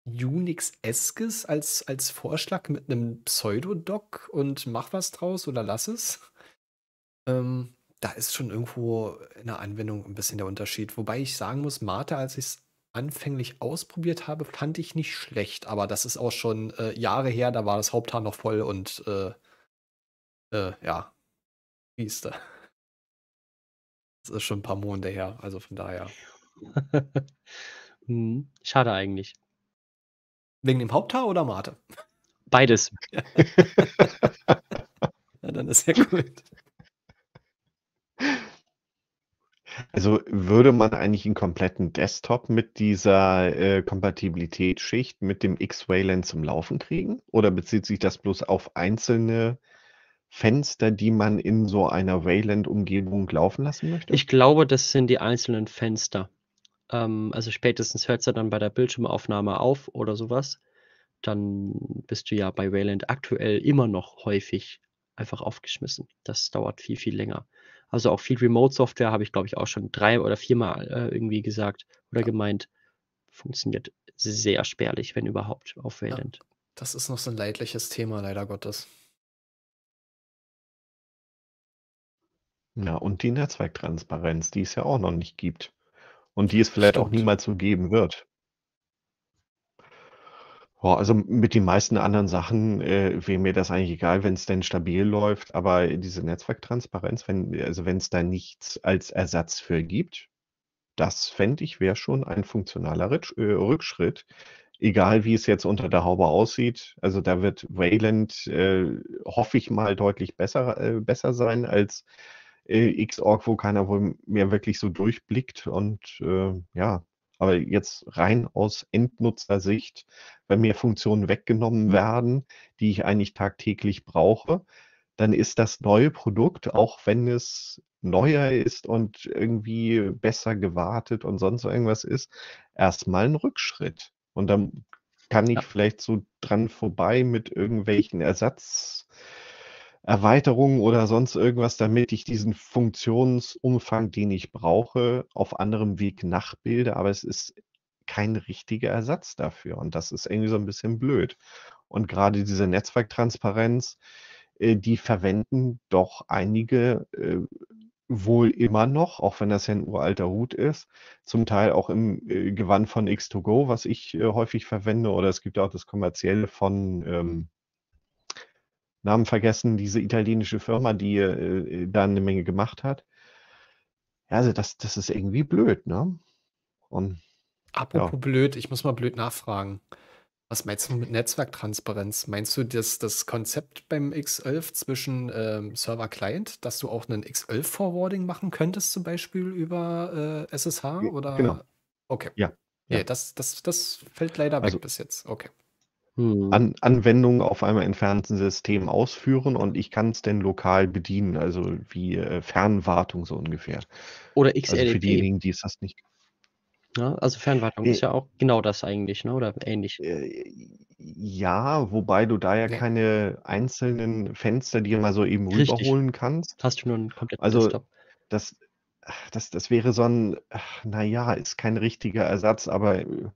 Unix-eskes als, als Vorschlag mit einem Pseudodoc und mach was draus oder lass es. Ähm, da ist schon irgendwo in der Anwendung ein bisschen der Unterschied. Wobei ich sagen muss, Mate, als ich es anfänglich ausprobiert habe, fand ich nicht schlecht. Aber das ist auch schon äh, Jahre her, da war das Haupthaar noch voll und äh, äh, ja, wie ist da? Das ist schon ein paar Monate her, also von daher. Hm, Schade eigentlich. Wegen dem Haupthaar oder Mate? Beides. Ja, dann ist ja gut. Also würde man eigentlich einen kompletten Desktop mit dieser äh, Kompatibilitätsschicht mit dem X-Wayland zum Laufen kriegen? Oder bezieht sich das bloß auf einzelne Fenster, die man in so einer Wayland-Umgebung laufen lassen möchte? Ich glaube, das sind die einzelnen Fenster. Ähm, also spätestens hört es ja dann bei der Bildschirmaufnahme auf oder sowas. Dann bist du ja bei Wayland aktuell immer noch häufig einfach aufgeschmissen. Das dauert viel, viel länger. Also auch viel Remote-Software habe ich, glaube ich, auch schon drei oder viermal äh, irgendwie gesagt oder Ja. gemeint. Funktioniert sehr spärlich, wenn überhaupt, auf Ja, Wayland. das ist noch so ein leidliches Thema, leider Gottes. Ja, und die Netzwerktransparenz, die es ja auch noch nicht gibt. Und die es vielleicht auch Stimmt. niemals so geben wird. Boah, also mit den meisten anderen Sachen äh, wäre mir das eigentlich egal, wenn es denn stabil läuft. Aber diese Netzwerktransparenz, wenn, also wenn es da nichts als Ersatz für gibt, das fände ich wäre schon ein funktionaler Ritsch, äh, Rückschritt. Egal wie es jetzt unter der Haube aussieht. Also da wird Wayland, äh, hoffe ich mal, deutlich besser, äh, besser sein als äh, Xorg, wo keiner wohl mehr wirklich so durchblickt. Und äh, ja, aber jetzt rein aus Endnutzersicht, wenn mir Funktionen weggenommen werden, die ich eigentlich tagtäglich brauche, dann ist das neue Produkt, auch wenn es neuer ist und irgendwie besser gewartet und sonst irgendwas ist, erstmal ein Rückschritt. Und dann kann ich Ja. vielleicht so dran vorbei mit irgendwelchen Ersatzerweiterungen oder sonst irgendwas, damit ich diesen Funktionsumfang, den ich brauche, auf anderem Weg nachbilde. Aber es ist kein richtiger Ersatz dafür. Und das ist irgendwie so ein bisschen blöd. Und gerade diese Netzwerktransparenz, äh, die verwenden doch einige äh, wohl immer noch, auch wenn das ja ein uralter Hut ist, zum Teil auch im äh, Gewand von X2Go, was ich häufig verwende, oder es gibt auch das kommerzielle von ähm, Namen vergessen, diese italienische Firma, die äh, da eine Menge gemacht hat. Ja, also das, das ist irgendwie blöd, ne? Und Apropos blöd, ich muss mal blöd nachfragen. Was meinst du mit Netzwerktransparenz? Meinst du das, das Konzept beim X11 zwischen ähm, Server-Client, dass du auch einen X11-Forwarding machen könntest, zum Beispiel über äh, SSH? Oder? genau. Okay. Ja, Nee, ja. das, das, das fällt leider weg Also- bis jetzt. Okay. Hm. An Anwendungen auf einem entfernten System ausführen und ich kann es denn lokal bedienen, also wie äh, Fernwartung so ungefähr. Oder Also für XLDP. diejenigen, die es das nicht. Ne? Also Fernwartung Äh, ist ja auch genau das eigentlich, ne? Oder ähnlich. Äh, Ja, wobei du da ja Nee. keine einzelnen Fenster dir mal so eben Richtig. rüberholen kannst. Hast du nur einen kompletten Also Desktop. das, das, das wäre so ein, naja, ist kein richtiger Ersatz, aber äh,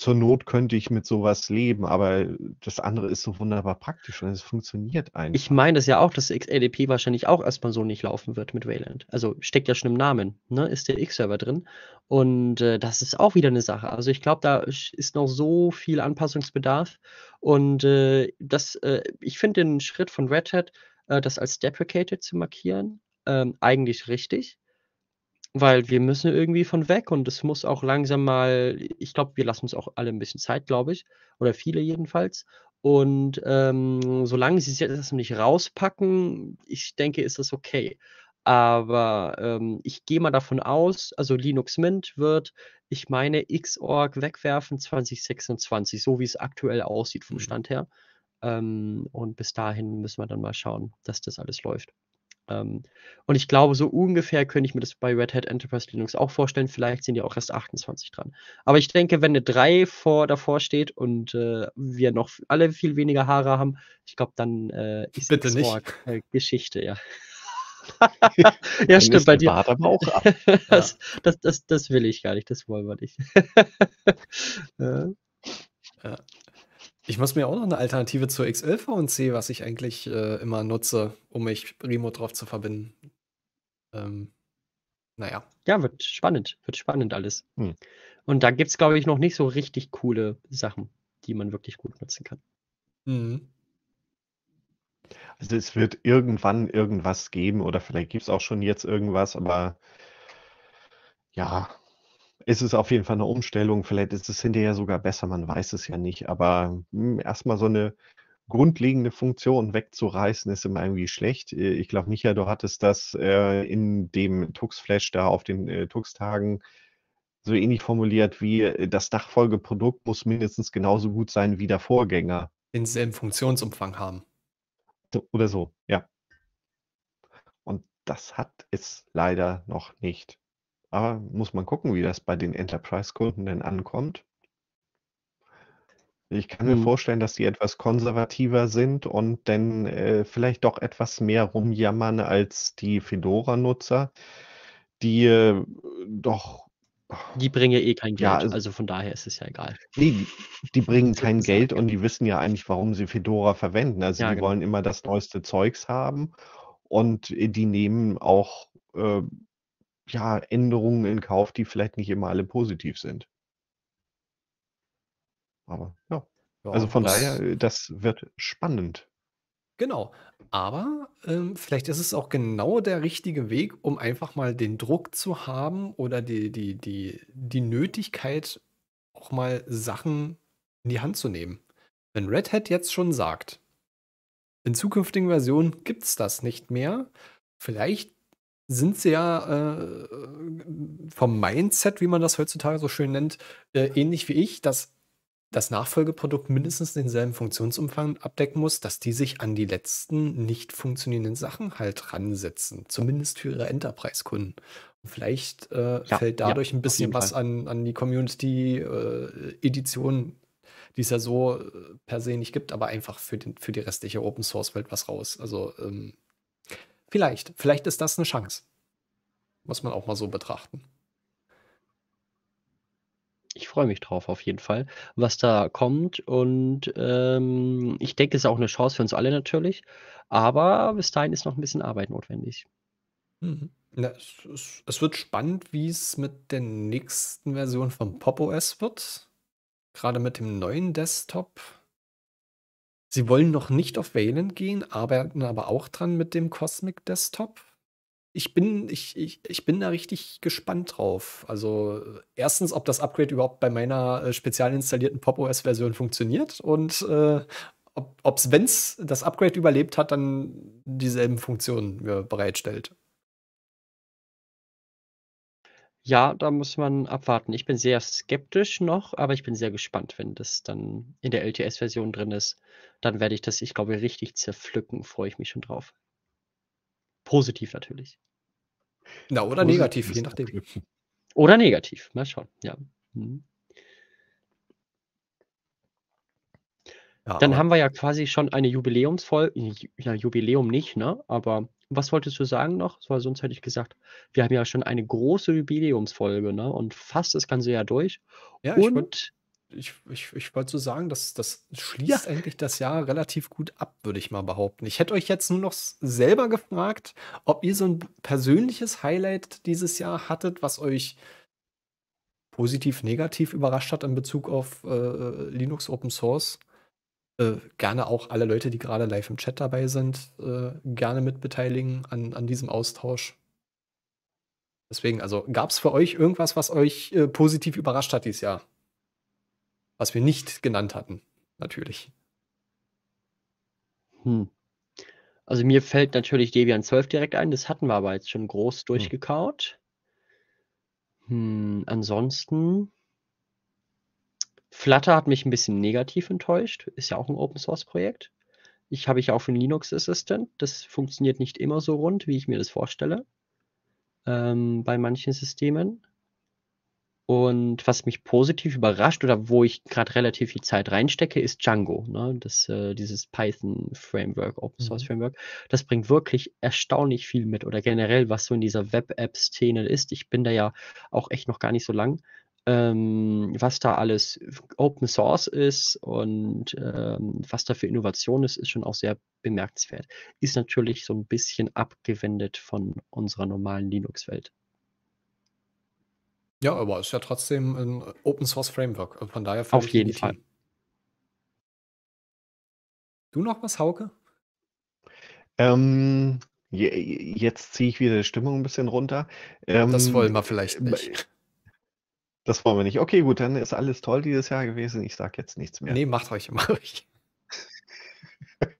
zur Not könnte ich mit sowas leben, aber das andere ist so wunderbar praktisch und es funktioniert Ich einfach. meine das ja auch, dass XLDP wahrscheinlich auch erstmal so nicht laufen wird mit Wayland. Also steckt ja schon im Namen, ne? Ist der X-Server drin. Und äh, das ist auch wieder eine Sache. Also ich glaube, da ist noch so viel Anpassungsbedarf. Und äh, das, äh, ich finde den Schritt von Red Hat, äh, das als deprecated zu markieren, ähm, eigentlich richtig. Weil wir müssen irgendwie von weg und es muss auch langsam mal, ich glaube, wir lassen uns auch alle ein bisschen Zeit, glaube ich, oder viele jedenfalls. Und ähm, solange sie es jetzt nicht rauspacken, ich denke, ist das okay. Aber ähm, ich gehe mal davon aus, also Linux Mint wird, ich meine, Xorg wegwerfen 2026, so wie es aktuell aussieht vom Mhm. Stand her. Ähm, und bis dahin müssen wir dann mal schauen, dass das alles läuft. Ähm, und ich glaube, so ungefähr könnte ich mir das bei Red Hat Enterprise Linux auch vorstellen. Vielleicht sind ja auch erst 28 dran. Aber ich denke, wenn eine 3 vor, davor steht und äh, wir noch alle viel weniger Haare haben, ich glaube, dann äh, ist Bitte nicht. Xorg äh, Geschichte, ja. ja, Dann stimmt, bei dir. Aber auch ab. das, das, das, das will ich gar nicht, das wollen wir nicht. ja. Ja. Ich muss mir auch noch eine Alternative zur X11 VNC, was ich eigentlich äh, immer nutze, um mich remote drauf zu verbinden. Ähm, naja. ja, wird spannend, wird spannend alles. Hm. Und da gibt es, glaube ich, noch nicht so richtig coole Sachen, die man wirklich gut nutzen kann. Mhm. Also es wird irgendwann irgendwas geben oder vielleicht gibt es auch schon jetzt irgendwas, aber ja, es ist auf jeden Fall eine Umstellung. Vielleicht ist es hinterher sogar besser, man weiß es ja nicht. Aber hm, erstmal so eine grundlegende Funktion wegzureißen, ist immer irgendwie schlecht. Äh, Ich glaube, Micha, du hattest das äh, in dem Tux-Flash da auf den äh, Tux-Tagen so ähnlich formuliert wie äh, das Nachfolgeprodukt muss mindestens genauso gut sein wie der Vorgänger. Denselben Funktionsumfang haben. So- Oder so, ja. Und das hat es leider noch nicht. Aber muss man gucken, wie das bei den Enterprise-Kunden denn ankommt. Ich kann mir Hm. vorstellen, dass die etwas konservativer sind und dann äh, vielleicht doch etwas mehr rumjammern als die Fedora-Nutzer, die äh, doch, Die bringen eh kein Geld, ja, also, also, von daher ist es ja egal. nee, die, die bringen kein. Geld und die wissen ja eigentlich, warum sie Fedora verwenden. Also Ja, die genau. wollen immer das neueste Zeugs haben und äh, die nehmen auch äh, ja, Änderungen in Kauf, die vielleicht nicht immer alle positiv sind. Aber ja. Also Ja, von daher, das äh, das wird spannend. genau. Aber, ähm, vielleicht ist es auch genau der richtige Weg, um einfach mal den Druck zu haben oder die die die die Nötigkeit, auch mal Sachen in die Hand zu nehmen. Wenn Red Hat jetzt schon sagt in zukünftigen Versionen gibt's das nicht mehr. Vielleicht sind sie ja, äh, vom Mindset, wie man das heutzutage so schön nennt, äh, ähnlich wie ich, dass das Nachfolgeprodukt mindestens denselben Funktionsumfang abdecken muss, dass die sich an die letzten nicht funktionierenden Sachen halt ransetzen, zumindest für ihre Enterprise-Kunden. Und vielleicht, äh, Ja, fällt ja, dadurch ein auf bisschen was an an die Community, äh, die es ja so, äh, per se nicht gibt, aber einfach für den für die restliche Open-Source-Welt was raus. Also, ähm, vielleicht vielleicht ist das 'ne Chance. Muss man auch mal so betrachten. Ich freue mich drauf auf jeden Fall, was da kommt und, ähm, ich denke, es ist auch 'ne Chance für uns alle natürlich, aber bis dahin ist noch 'n bisschen Arbeit notwendig. Mhm. Na, es es es wird spannend, wie's mit der nächsten Version von Pop! OS wird, grade mit dem neuen Desktop. Sie wollen noch nicht auf Wayland gehen, arbeiten aber auch dran mit dem Cosmic Desktop. Ich bin ich ich ich bin da richtig gespannt drauf. Also, erstens, ob das Upgrade überhaupt bei meiner, äh, spezial installierten Pop! OS-Version funktioniert und, äh, ob ob's, wenn's das Upgrade überlebt hat, dann dieselben Funktionen mir bereitstellt. Ja, da muss man abwarten. Ich bin sehr skeptisch noch, aber ich bin sehr gespannt, wenn das dann in der LTS-Version drin ist. Dann werde ich das, ich glaube, richtig zerpflücken, freue ich mich schon drauf. Positiv natürlich. Na, oder negativ, je nachdem. Oder negativ, mal schauen, ja. Mhm. Ja, Dann haben wir ja quasi schon eine Jubiläumsfol Ju ja, Jubiläum nicht, ne? Aber was wolltest du sagen noch? Weil sonst hätte ich gesagt, wir haben ja schon eine große Jubiläumsfolge, ne, und fast das ganze Jahr durch. Ja, ich wollte Und ich ich ich wollte so sagen, das das Ja. schließt eigentlich das Jahr relativ gut ab, würde ich mal behaupten. Ich hätte euch jetzt nur noch selber gefragt, ob ihr so 'n persönliches Highlight dieses Jahr hattet, was euch positiv, negativ überrascht hat in Bezug auf, äh, äh, Linux Open Source. Äh, gerne auch alle Leute, die grade live im Chat dabei sind, äh, gerne mitbeteiligen an an diesem Austausch. Deswegen, also, gab's für euch irgendwas, was euch, äh, positiv überrascht hat dieses Jahr? Was wir nicht genannt hatten, natürlich. Hm. Also, mir fällt natürlich Debian 12 direkt ein, das hatten wir aber jetzt schon groß Hm. durchgekaut. Hm, ansonsten Flutter hat mich 'n bisschen negativ enttäuscht, ist ja auch 'n Open-Source-Projekt. Ich habe ich auch für 'n Linux Assistant. Das funktioniert nicht immer so rund, wie ich mir das vorstelle, ähm, bei manchen Systemen. Und was mich positiv überrascht oder wo ich grad relativ viel Zeit reinstecke, ist Django, ne? Das, äh dieses Python-Framework, Mhm. Open-Source-Framework. Das bringt wirklich erstaunlich viel mit oder generell, was so in dieser Web-App-Szene ist. Ich bin da ja auch echt noch gar nicht so lang. Ähm, was da alles Open Source ist und, ähm, was da für Innovation ist, ist schon auch sehr bemerkenswert. Ist natürlich so 'n bisschen abgewendet von unserer normalen Linux-Welt. Ja, aber ist ja trotzdem 'n Open Source Framework, von daher Auf jeden Fall. Du noch was, Hauke? Ähm, j jetzt ziehe ich wieder die Stimmung 'n bisschen runter. Das wollen Ähm, wir vielleicht nicht. Das wollen wir nicht. Okay, gut, dann ist alles toll dieses Jahr gewesen. Ich sage jetzt nichts mehr. Ne, macht ruhig, macht ruhig.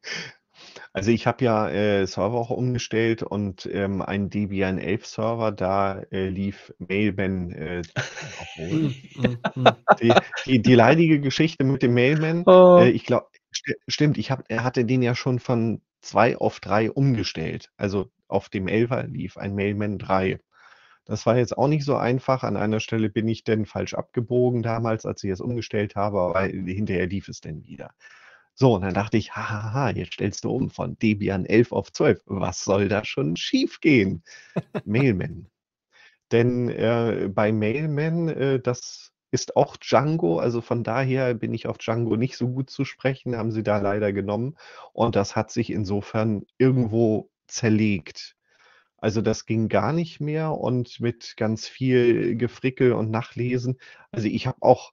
Also, ich habe ja, äh, Server auch umgestellt und, ähm, ein Debian 11 Server, da, äh, lief Mailman, äh, Mhm, mhm, mhm. die die die leidige Geschichte mit dem Mailman, Oh. äh, ich glaube sti stimmt, ich habe er hatte den ja schon von 2 auf 3 umgestellt. Also, auf dem 11er lief ein Mailman 3. Das war jetzt auch nicht so einfach. An einer Stelle bin ich dann falsch abgebogen damals, als ich es umgestellt habe, aber hinterher lief es dann wieder. So, und dann dachte ich: „Ha, ha, ha, jetzt stellst du um von Debian 11 auf 12. Was soll da schon schiefgehen?“ Mailman. Denn, äh, bei Mailman, äh, das ist auch Django, also, von daher bin ich auf Django nicht so gut zu sprechen, haben sie da leider genommen. Und das hat sich insofern irgendwo zerlegt. Also das ging gar nicht mehr und mit ganz viel Gefrickel und Nachlesen. Also ich habe auch,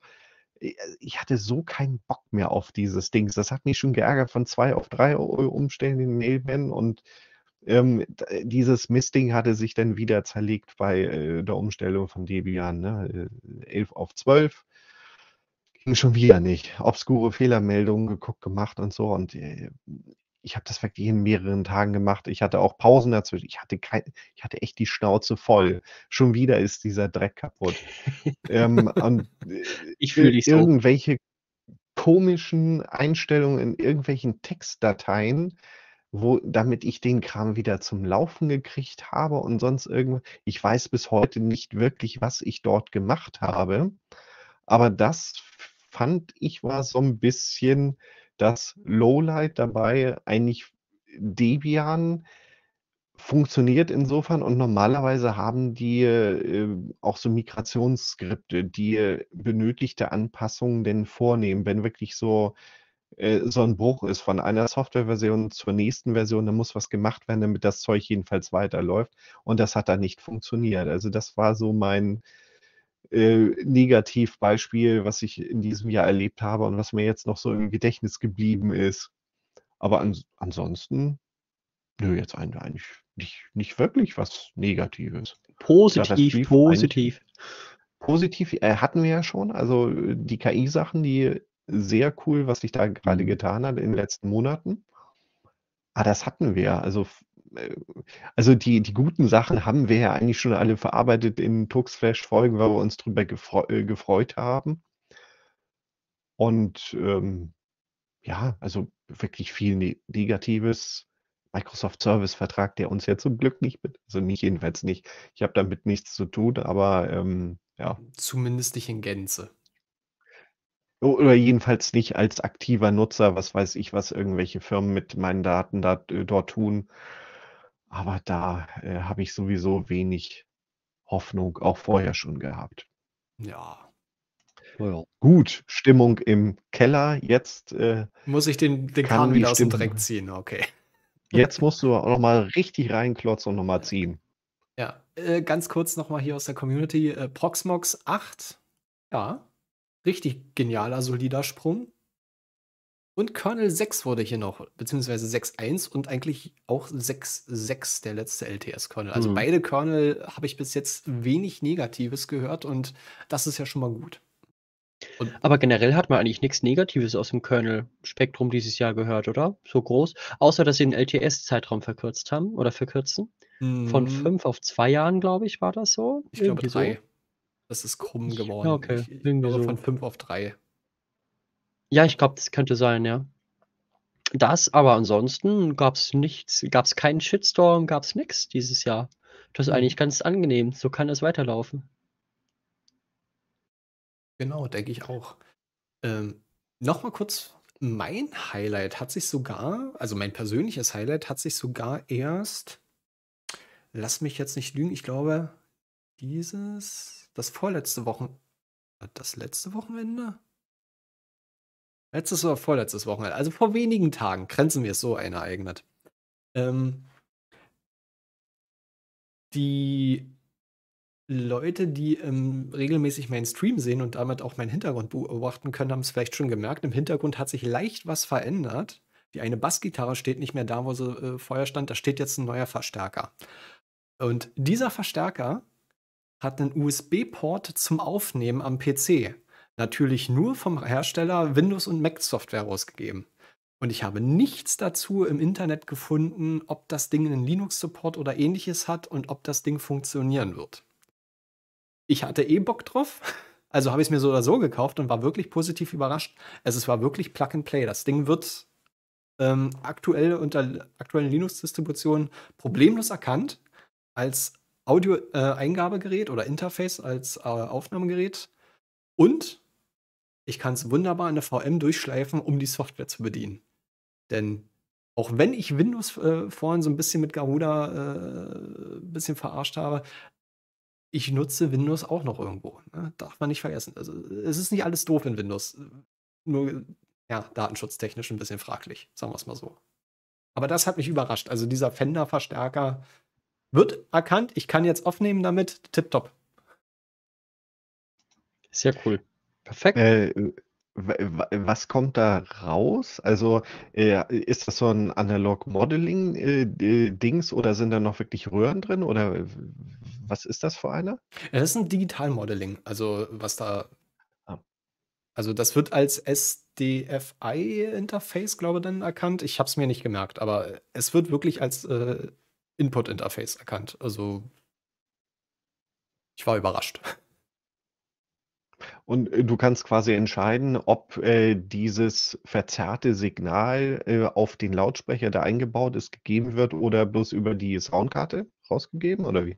äh, ich hatte so keinen Bock mehr auf dieses Dings. Das hat mich schon geärgert von 2 auf 3 Euro umstellen in Mailman und ähm, dieses Mistding hatte sich dann wieder zerlegt bei äh, der Umstellung von Debian, ne? 11 auf 12. Ging schon wieder nicht. Obskure Fehlermeldungen geguckt, gemacht und so. Und äh, ich habe das wirklich in mehreren Tagen gemacht. Ich hatte auch Pausen dazwischen. Ich hatte, kein, ich hatte echt die Schnauze voll. Schon wieder ist dieser Dreck kaputt. ähm, und, äh, ich fühle dich so. Irgendwelche komischen Einstellungen in irgendwelchen Textdateien, wo, damit ich den Kram wieder zum Laufen gekriegt habe und sonst irgendwas. Ich weiß bis heute nicht wirklich, was ich dort gemacht habe. Aber das fand ich war so ein bisschen das Lowlight dabei. Eigentlich Debian funktioniert insofern und normalerweise haben die äh, auch so Migrationsskripte, die benötigte Anpassungen denn vornehmen. Wenn wirklich so äh, so ein Bruch ist von einer Softwareversion zur nächsten Version, dann muss was gemacht werden, damit das Zeug jedenfalls weiterläuft. Und das hat dann nicht funktioniert. Also das war so mein äh, Negativbeispiel, was ich in diesem Jahr erlebt habe und was mir jetzt noch so im Gedächtnis geblieben ist. Aber an, ansonsten, nö, jetzt eigentlich nicht, nicht wirklich was Negatives. Positiv, positiv. Positiv äh, hatten wir ja schon. Also die KI-Sachen, die sehr cool, was sich da gerade Mhm. getan hat in den letzten Monaten. Ah, das hatten wir. Also, also die, die guten Sachen haben wir ja eigentlich schon alle verarbeitet in Tuxflash-Folgen, weil wir uns drüber gefreu äh, gefreut haben. Und ähm, ja, also wirklich viel ne Negatives. Microsoft Service-Vertrag, der uns ja zum Glück nicht mit, also mich jedenfalls nicht. Ich habe damit nichts zu tun, aber ähm, ja. Zumindest nicht in Gänze. Oder jedenfalls nicht als aktiver Nutzer, was weiß ich, was irgendwelche Firmen mit meinen Daten da, äh, dort tun. Aber da äh, habe ich sowieso wenig Hoffnung, auch vorher schon gehabt. Ja. Ja. Gut, Stimmung im Keller. Jetzt äh, Muss ich den, den Kahn wieder aus dem Dreck ziehen, okay. Jetzt musst du auch noch mal richtig reinklotzen und noch mal ziehen. Ja, äh, ganz kurz nochmal hier aus der Community. Äh, Proxmox 8. Ja, richtig genialer, solider Sprung. Und Kernel 6 wurde hier noch, beziehungsweise 6.1 und eigentlich auch 6.6 der letzte LTS-Kernel. Also Mhm. beide Kernel habe ich bis jetzt wenig Negatives gehört und das ist ja schon mal gut. Und Aber generell hat man eigentlich nichts Negatives aus dem Kernel-Spektrum dieses Jahr gehört, oder? So groß. Außer, dass sie den LTS-Zeitraum verkürzt haben oder verkürzen. Von mh, fünf auf zwei Jahren, glaube ich, war das so. ich glaube Irgendwie so. drei. Das ist krumm geworden. okay, Ich, ich glaube so. von 5 auf 3. Ja, ich glaube, das könnte sein, ja. Das, aber ansonsten gab es nichts, gab es keinen Shitstorm, gab es nichts dieses Jahr. Das ist Mhm. eigentlich ganz angenehm. So kann es weiterlaufen. Genau, denke ich auch. Ähm, Nochmal kurz, mein Highlight hat sich sogar, also mein persönliches Highlight hat sich sogar erst, lass mich jetzt nicht lügen, ich glaube, dieses, das vorletzte Wochen, das letzte Wochenende? Letztes oder vorletztes Wochenende, also vor wenigen Tagen, grenzen wir es so ein ereignet. Ähm, die Leute, die ähm, regelmäßig meinen Stream sehen und damit auch meinen Hintergrund beobachten können, haben es vielleicht schon gemerkt. Im Hintergrund hat sich leicht was verändert. Die eine Bassgitarre steht nicht mehr da, wo sie äh, vorher stand. Da steht jetzt ein neuer Verstärker. Und dieser Verstärker hat einen USB-Port zum Aufnehmen am PC. Natürlich nur vom Hersteller Windows und Mac Software rausgegeben. Und ich habe nichts dazu im Internet gefunden, ob das Ding einen Linux-Support oder ähnliches hat und ob das Ding funktionieren wird. Ich hatte eh Bock drauf, also habe ich es mir so oder so gekauft und war wirklich positiv überrascht. Also es war wirklich Plug and Play. Das Ding wird ähm, aktuell unter aktuellen Linux-Distributionen problemlos erkannt als Audio-Eingabegerät oder Interface als äh, Aufnahmegerät. Und ich kann es wunderbar in der VM durchschleifen, um die Software zu bedienen. Denn auch wenn ich Windows äh, vorhin so ein bisschen mit Garuda äh, ein bisschen verarscht habe, ich nutze Windows auch noch irgendwo. Ne? Darf man nicht vergessen. Also es ist nicht alles doof in Windows. Nur, ja, datenschutztechnisch ein bisschen fraglich, sagen wir es mal so. Aber das hat mich überrascht. Also dieser Fender-Verstärker Wird erkannt. Ich kann jetzt aufnehmen damit. Tipptopp. Sehr cool. Perfekt. Äh, was kommt da raus? Also, äh, ist das so ein Analog-Modeling-Dings äh, oder sind da noch wirklich Röhren drin? Oder was ist das für einer? Ja, das ist ein Digital-Modeling. Also, was da. Ah. Also, das wird als SDFI-Interface, glaube ich, dann erkannt. Ich habe es mir nicht gemerkt, aber es wird wirklich als äh, Input-Interface erkannt. Also, ich war überrascht. Und äh, du kannst quasi entscheiden, ob äh, dieses verzerrte Signal äh, auf den Lautsprecher, der eingebaut ist, gegeben wird oder bloß über die Soundkarte rausgegeben oder wie?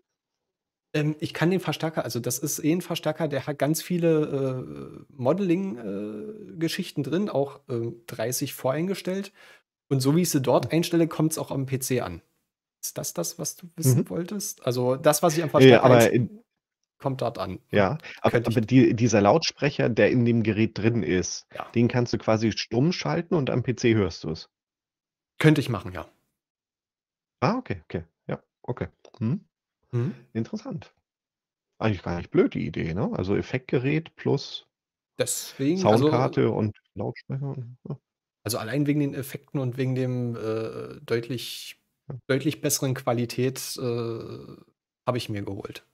Ähm, ich kann den Verstärker, also das ist eh ein Verstärker, der hat ganz viele äh, Modeling-Geschichten drin, auch 30 voreingestellt. Und so wie ich sie dort hm. einstelle, kommt es auch am PC an. Ist das das, was du wissen mhm. wolltest? Also das, was ich am Verstärker ja, aber kommt dort an. Ja, aber, aber die, dieser Lautsprecher, der in dem Gerät drin ist, ja. den kannst du quasi stumm schalten und am PC hörst du es. Könnte ich machen, ja. Ah, okay, okay. Ja, okay. Hm. Hm. Interessant. Eigentlich gar nicht blöd, die Idee, ne? Also Effektgerät plus Deswegen, also Soundkarte also, und Lautsprecher. Ja. Also allein wegen den Effekten und wegen dem äh, deutlich, ja. deutlich besseren Qualität äh, habe ich mir geholt.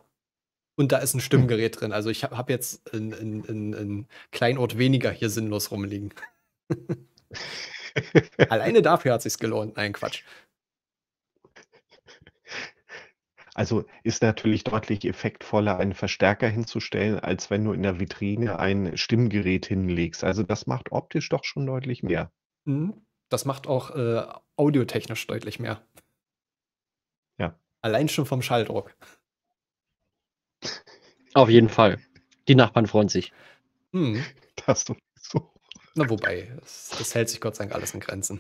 Und da ist ein Stimmgerät drin. Also ich habe hab jetzt einen Kleinort weniger hier sinnlos rumliegen. Alleine dafür hat es sich gelohnt. Nein, Quatsch. Also ist natürlich deutlich effektvoller, einen Verstärker hinzustellen, als wenn du in der Vitrine ein Stimmgerät hinlegst. Also das macht optisch doch schon deutlich mehr. Mhm. Das macht auch äh, audiotechnisch deutlich mehr. Ja. Allein schon vom Schalldruck. Auf jeden Fall. Die Nachbarn freuen sich. Hm. Das doch so. Na, wobei, das, das, hält sich Gott sei Dank alles in Grenzen.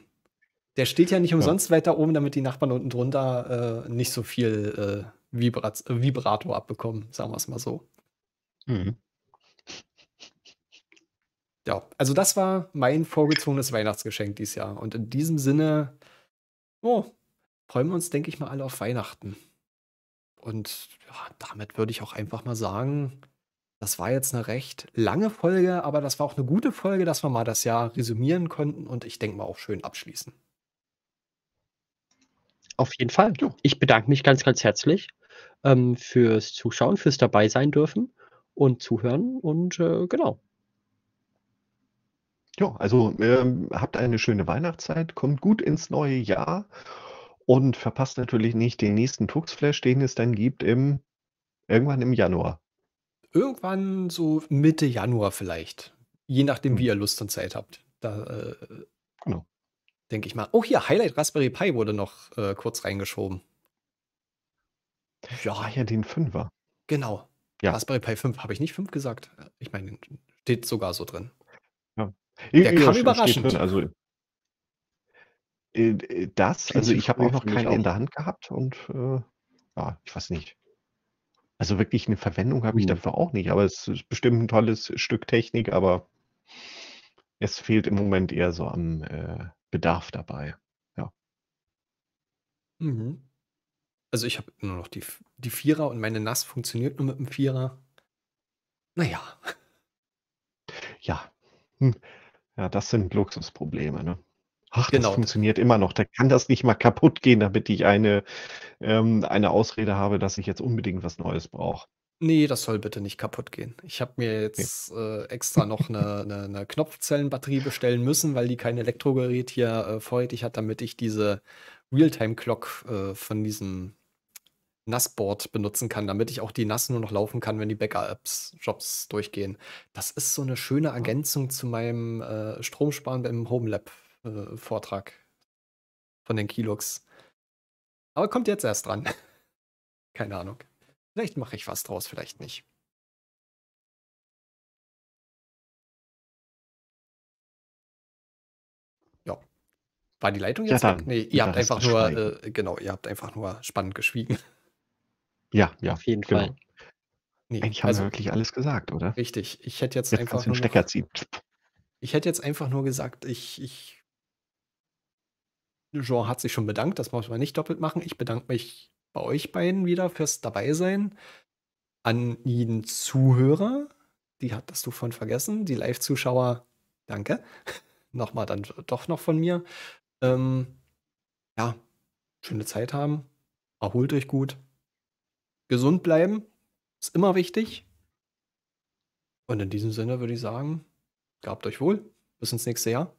Der steht ja nicht umsonst ja. weiter oben, damit die Nachbarn unten drunter äh, nicht so viel äh, Vibrat Vibrator abbekommen, sagen wir es mal so. Mhm. Ja, also das war mein vorgezogenes Weihnachtsgeschenk dieses Jahr. Und in diesem Sinne, oh, freuen wir uns, denke ich mal, alle auf Weihnachten. Und ja, damit würde ich auch einfach mal sagen, das war jetzt eine recht lange Folge, aber das war auch eine gute Folge, dass wir mal das Jahr resümieren konnten und ich denke mal auch schön abschließen. Auf jeden Fall. Ich bedanke mich ganz, ganz herzlich ähm, fürs Zuschauen, fürs dabei sein dürfen und zuhören und äh, genau. Ja, also ähm, habt eine schöne Weihnachtszeit, kommt gut ins neue Jahr und verpasst natürlich nicht den nächsten Tuxflash, den es dann gibt im irgendwann im Januar. Irgendwann so Mitte Januar vielleicht. Je nachdem, hm. wie ihr Lust und Zeit habt. Da äh, genau. denke ich mal. Oh, hier, Highlight Raspberry Pi wurde noch äh, kurz reingeschoben. Ja, ah ja, den Fünfer. Genau. Ja. Raspberry Pi 5. Habe ich nicht 5 gesagt? Ich meine, steht sogar so drin. Ja. Der ja, kam überraschend. Drin, also das, also ich habe auch noch keinen in der Hand gehabt und äh, ja, ich weiß nicht. Also wirklich eine Verwendung habe ich mhm. dafür auch nicht, aber es ist bestimmt ein tolles Stück Technik, aber es fehlt im Moment eher so am äh, Bedarf dabei. Ja. Mhm. Also ich habe nur noch die, die Vierer und meine NAS funktioniert nur mit dem Vierer. Naja. Ja. Hm. Ja, das sind Luxusprobleme, ne? Ach, das Genau. funktioniert immer noch. Da kann das nicht mal kaputt gehen, damit ich eine, ähm, eine Ausrede habe, dass ich jetzt unbedingt was Neues brauche. Nee, das soll bitte nicht kaputt gehen. Ich habe mir jetzt äh, extra noch eine, 'ne 'ne Knopfzellenbatterie bestellen müssen, weil die kein Elektrogerät hier äh, vorrätig hat, damit ich diese Realtime-Clock äh, von diesem NAS-Board benutzen kann, damit ich auch die NAS nur noch laufen kann, wenn die Backups-Jobs durchgehen. Das ist so eine schöne Ergänzung zu meinem äh, Stromsparen beim HomeLab äh, Vortrag von den Kilux. Aber kommt jetzt erst dran. Keine Ahnung. Vielleicht mache ich was draus, vielleicht nicht. Ja. War die Leitung jetzt ja, weg? Nee, ihr habt einfach nur, äh, genau, ihr habt einfach nur spannend geschwiegen. Ja, ja. Auf jeden genau. Fall. Nee, Eigentlich haben also, wir wirklich alles gesagt, oder? Richtig. Ich hätte jetzt, jetzt einfach. Den Stecker noch, ziehen. Ich hätte jetzt einfach nur gesagt, ich, ich Jean hat sich schon bedankt, das muss man nicht doppelt machen. Ich bedanke mich bei euch beiden wieder fürs Dabeisein. An jeden Zuhörer, die hattest du von vergessen. Die Live-Zuschauer, danke. Nochmal dann doch noch von mir. Ähm, ja, schöne Zeit haben. Erholt euch gut. Gesund bleiben. Ist immer wichtig. Und in diesem Sinne würde ich sagen, gehabt euch wohl. Bis ins nächste Jahr.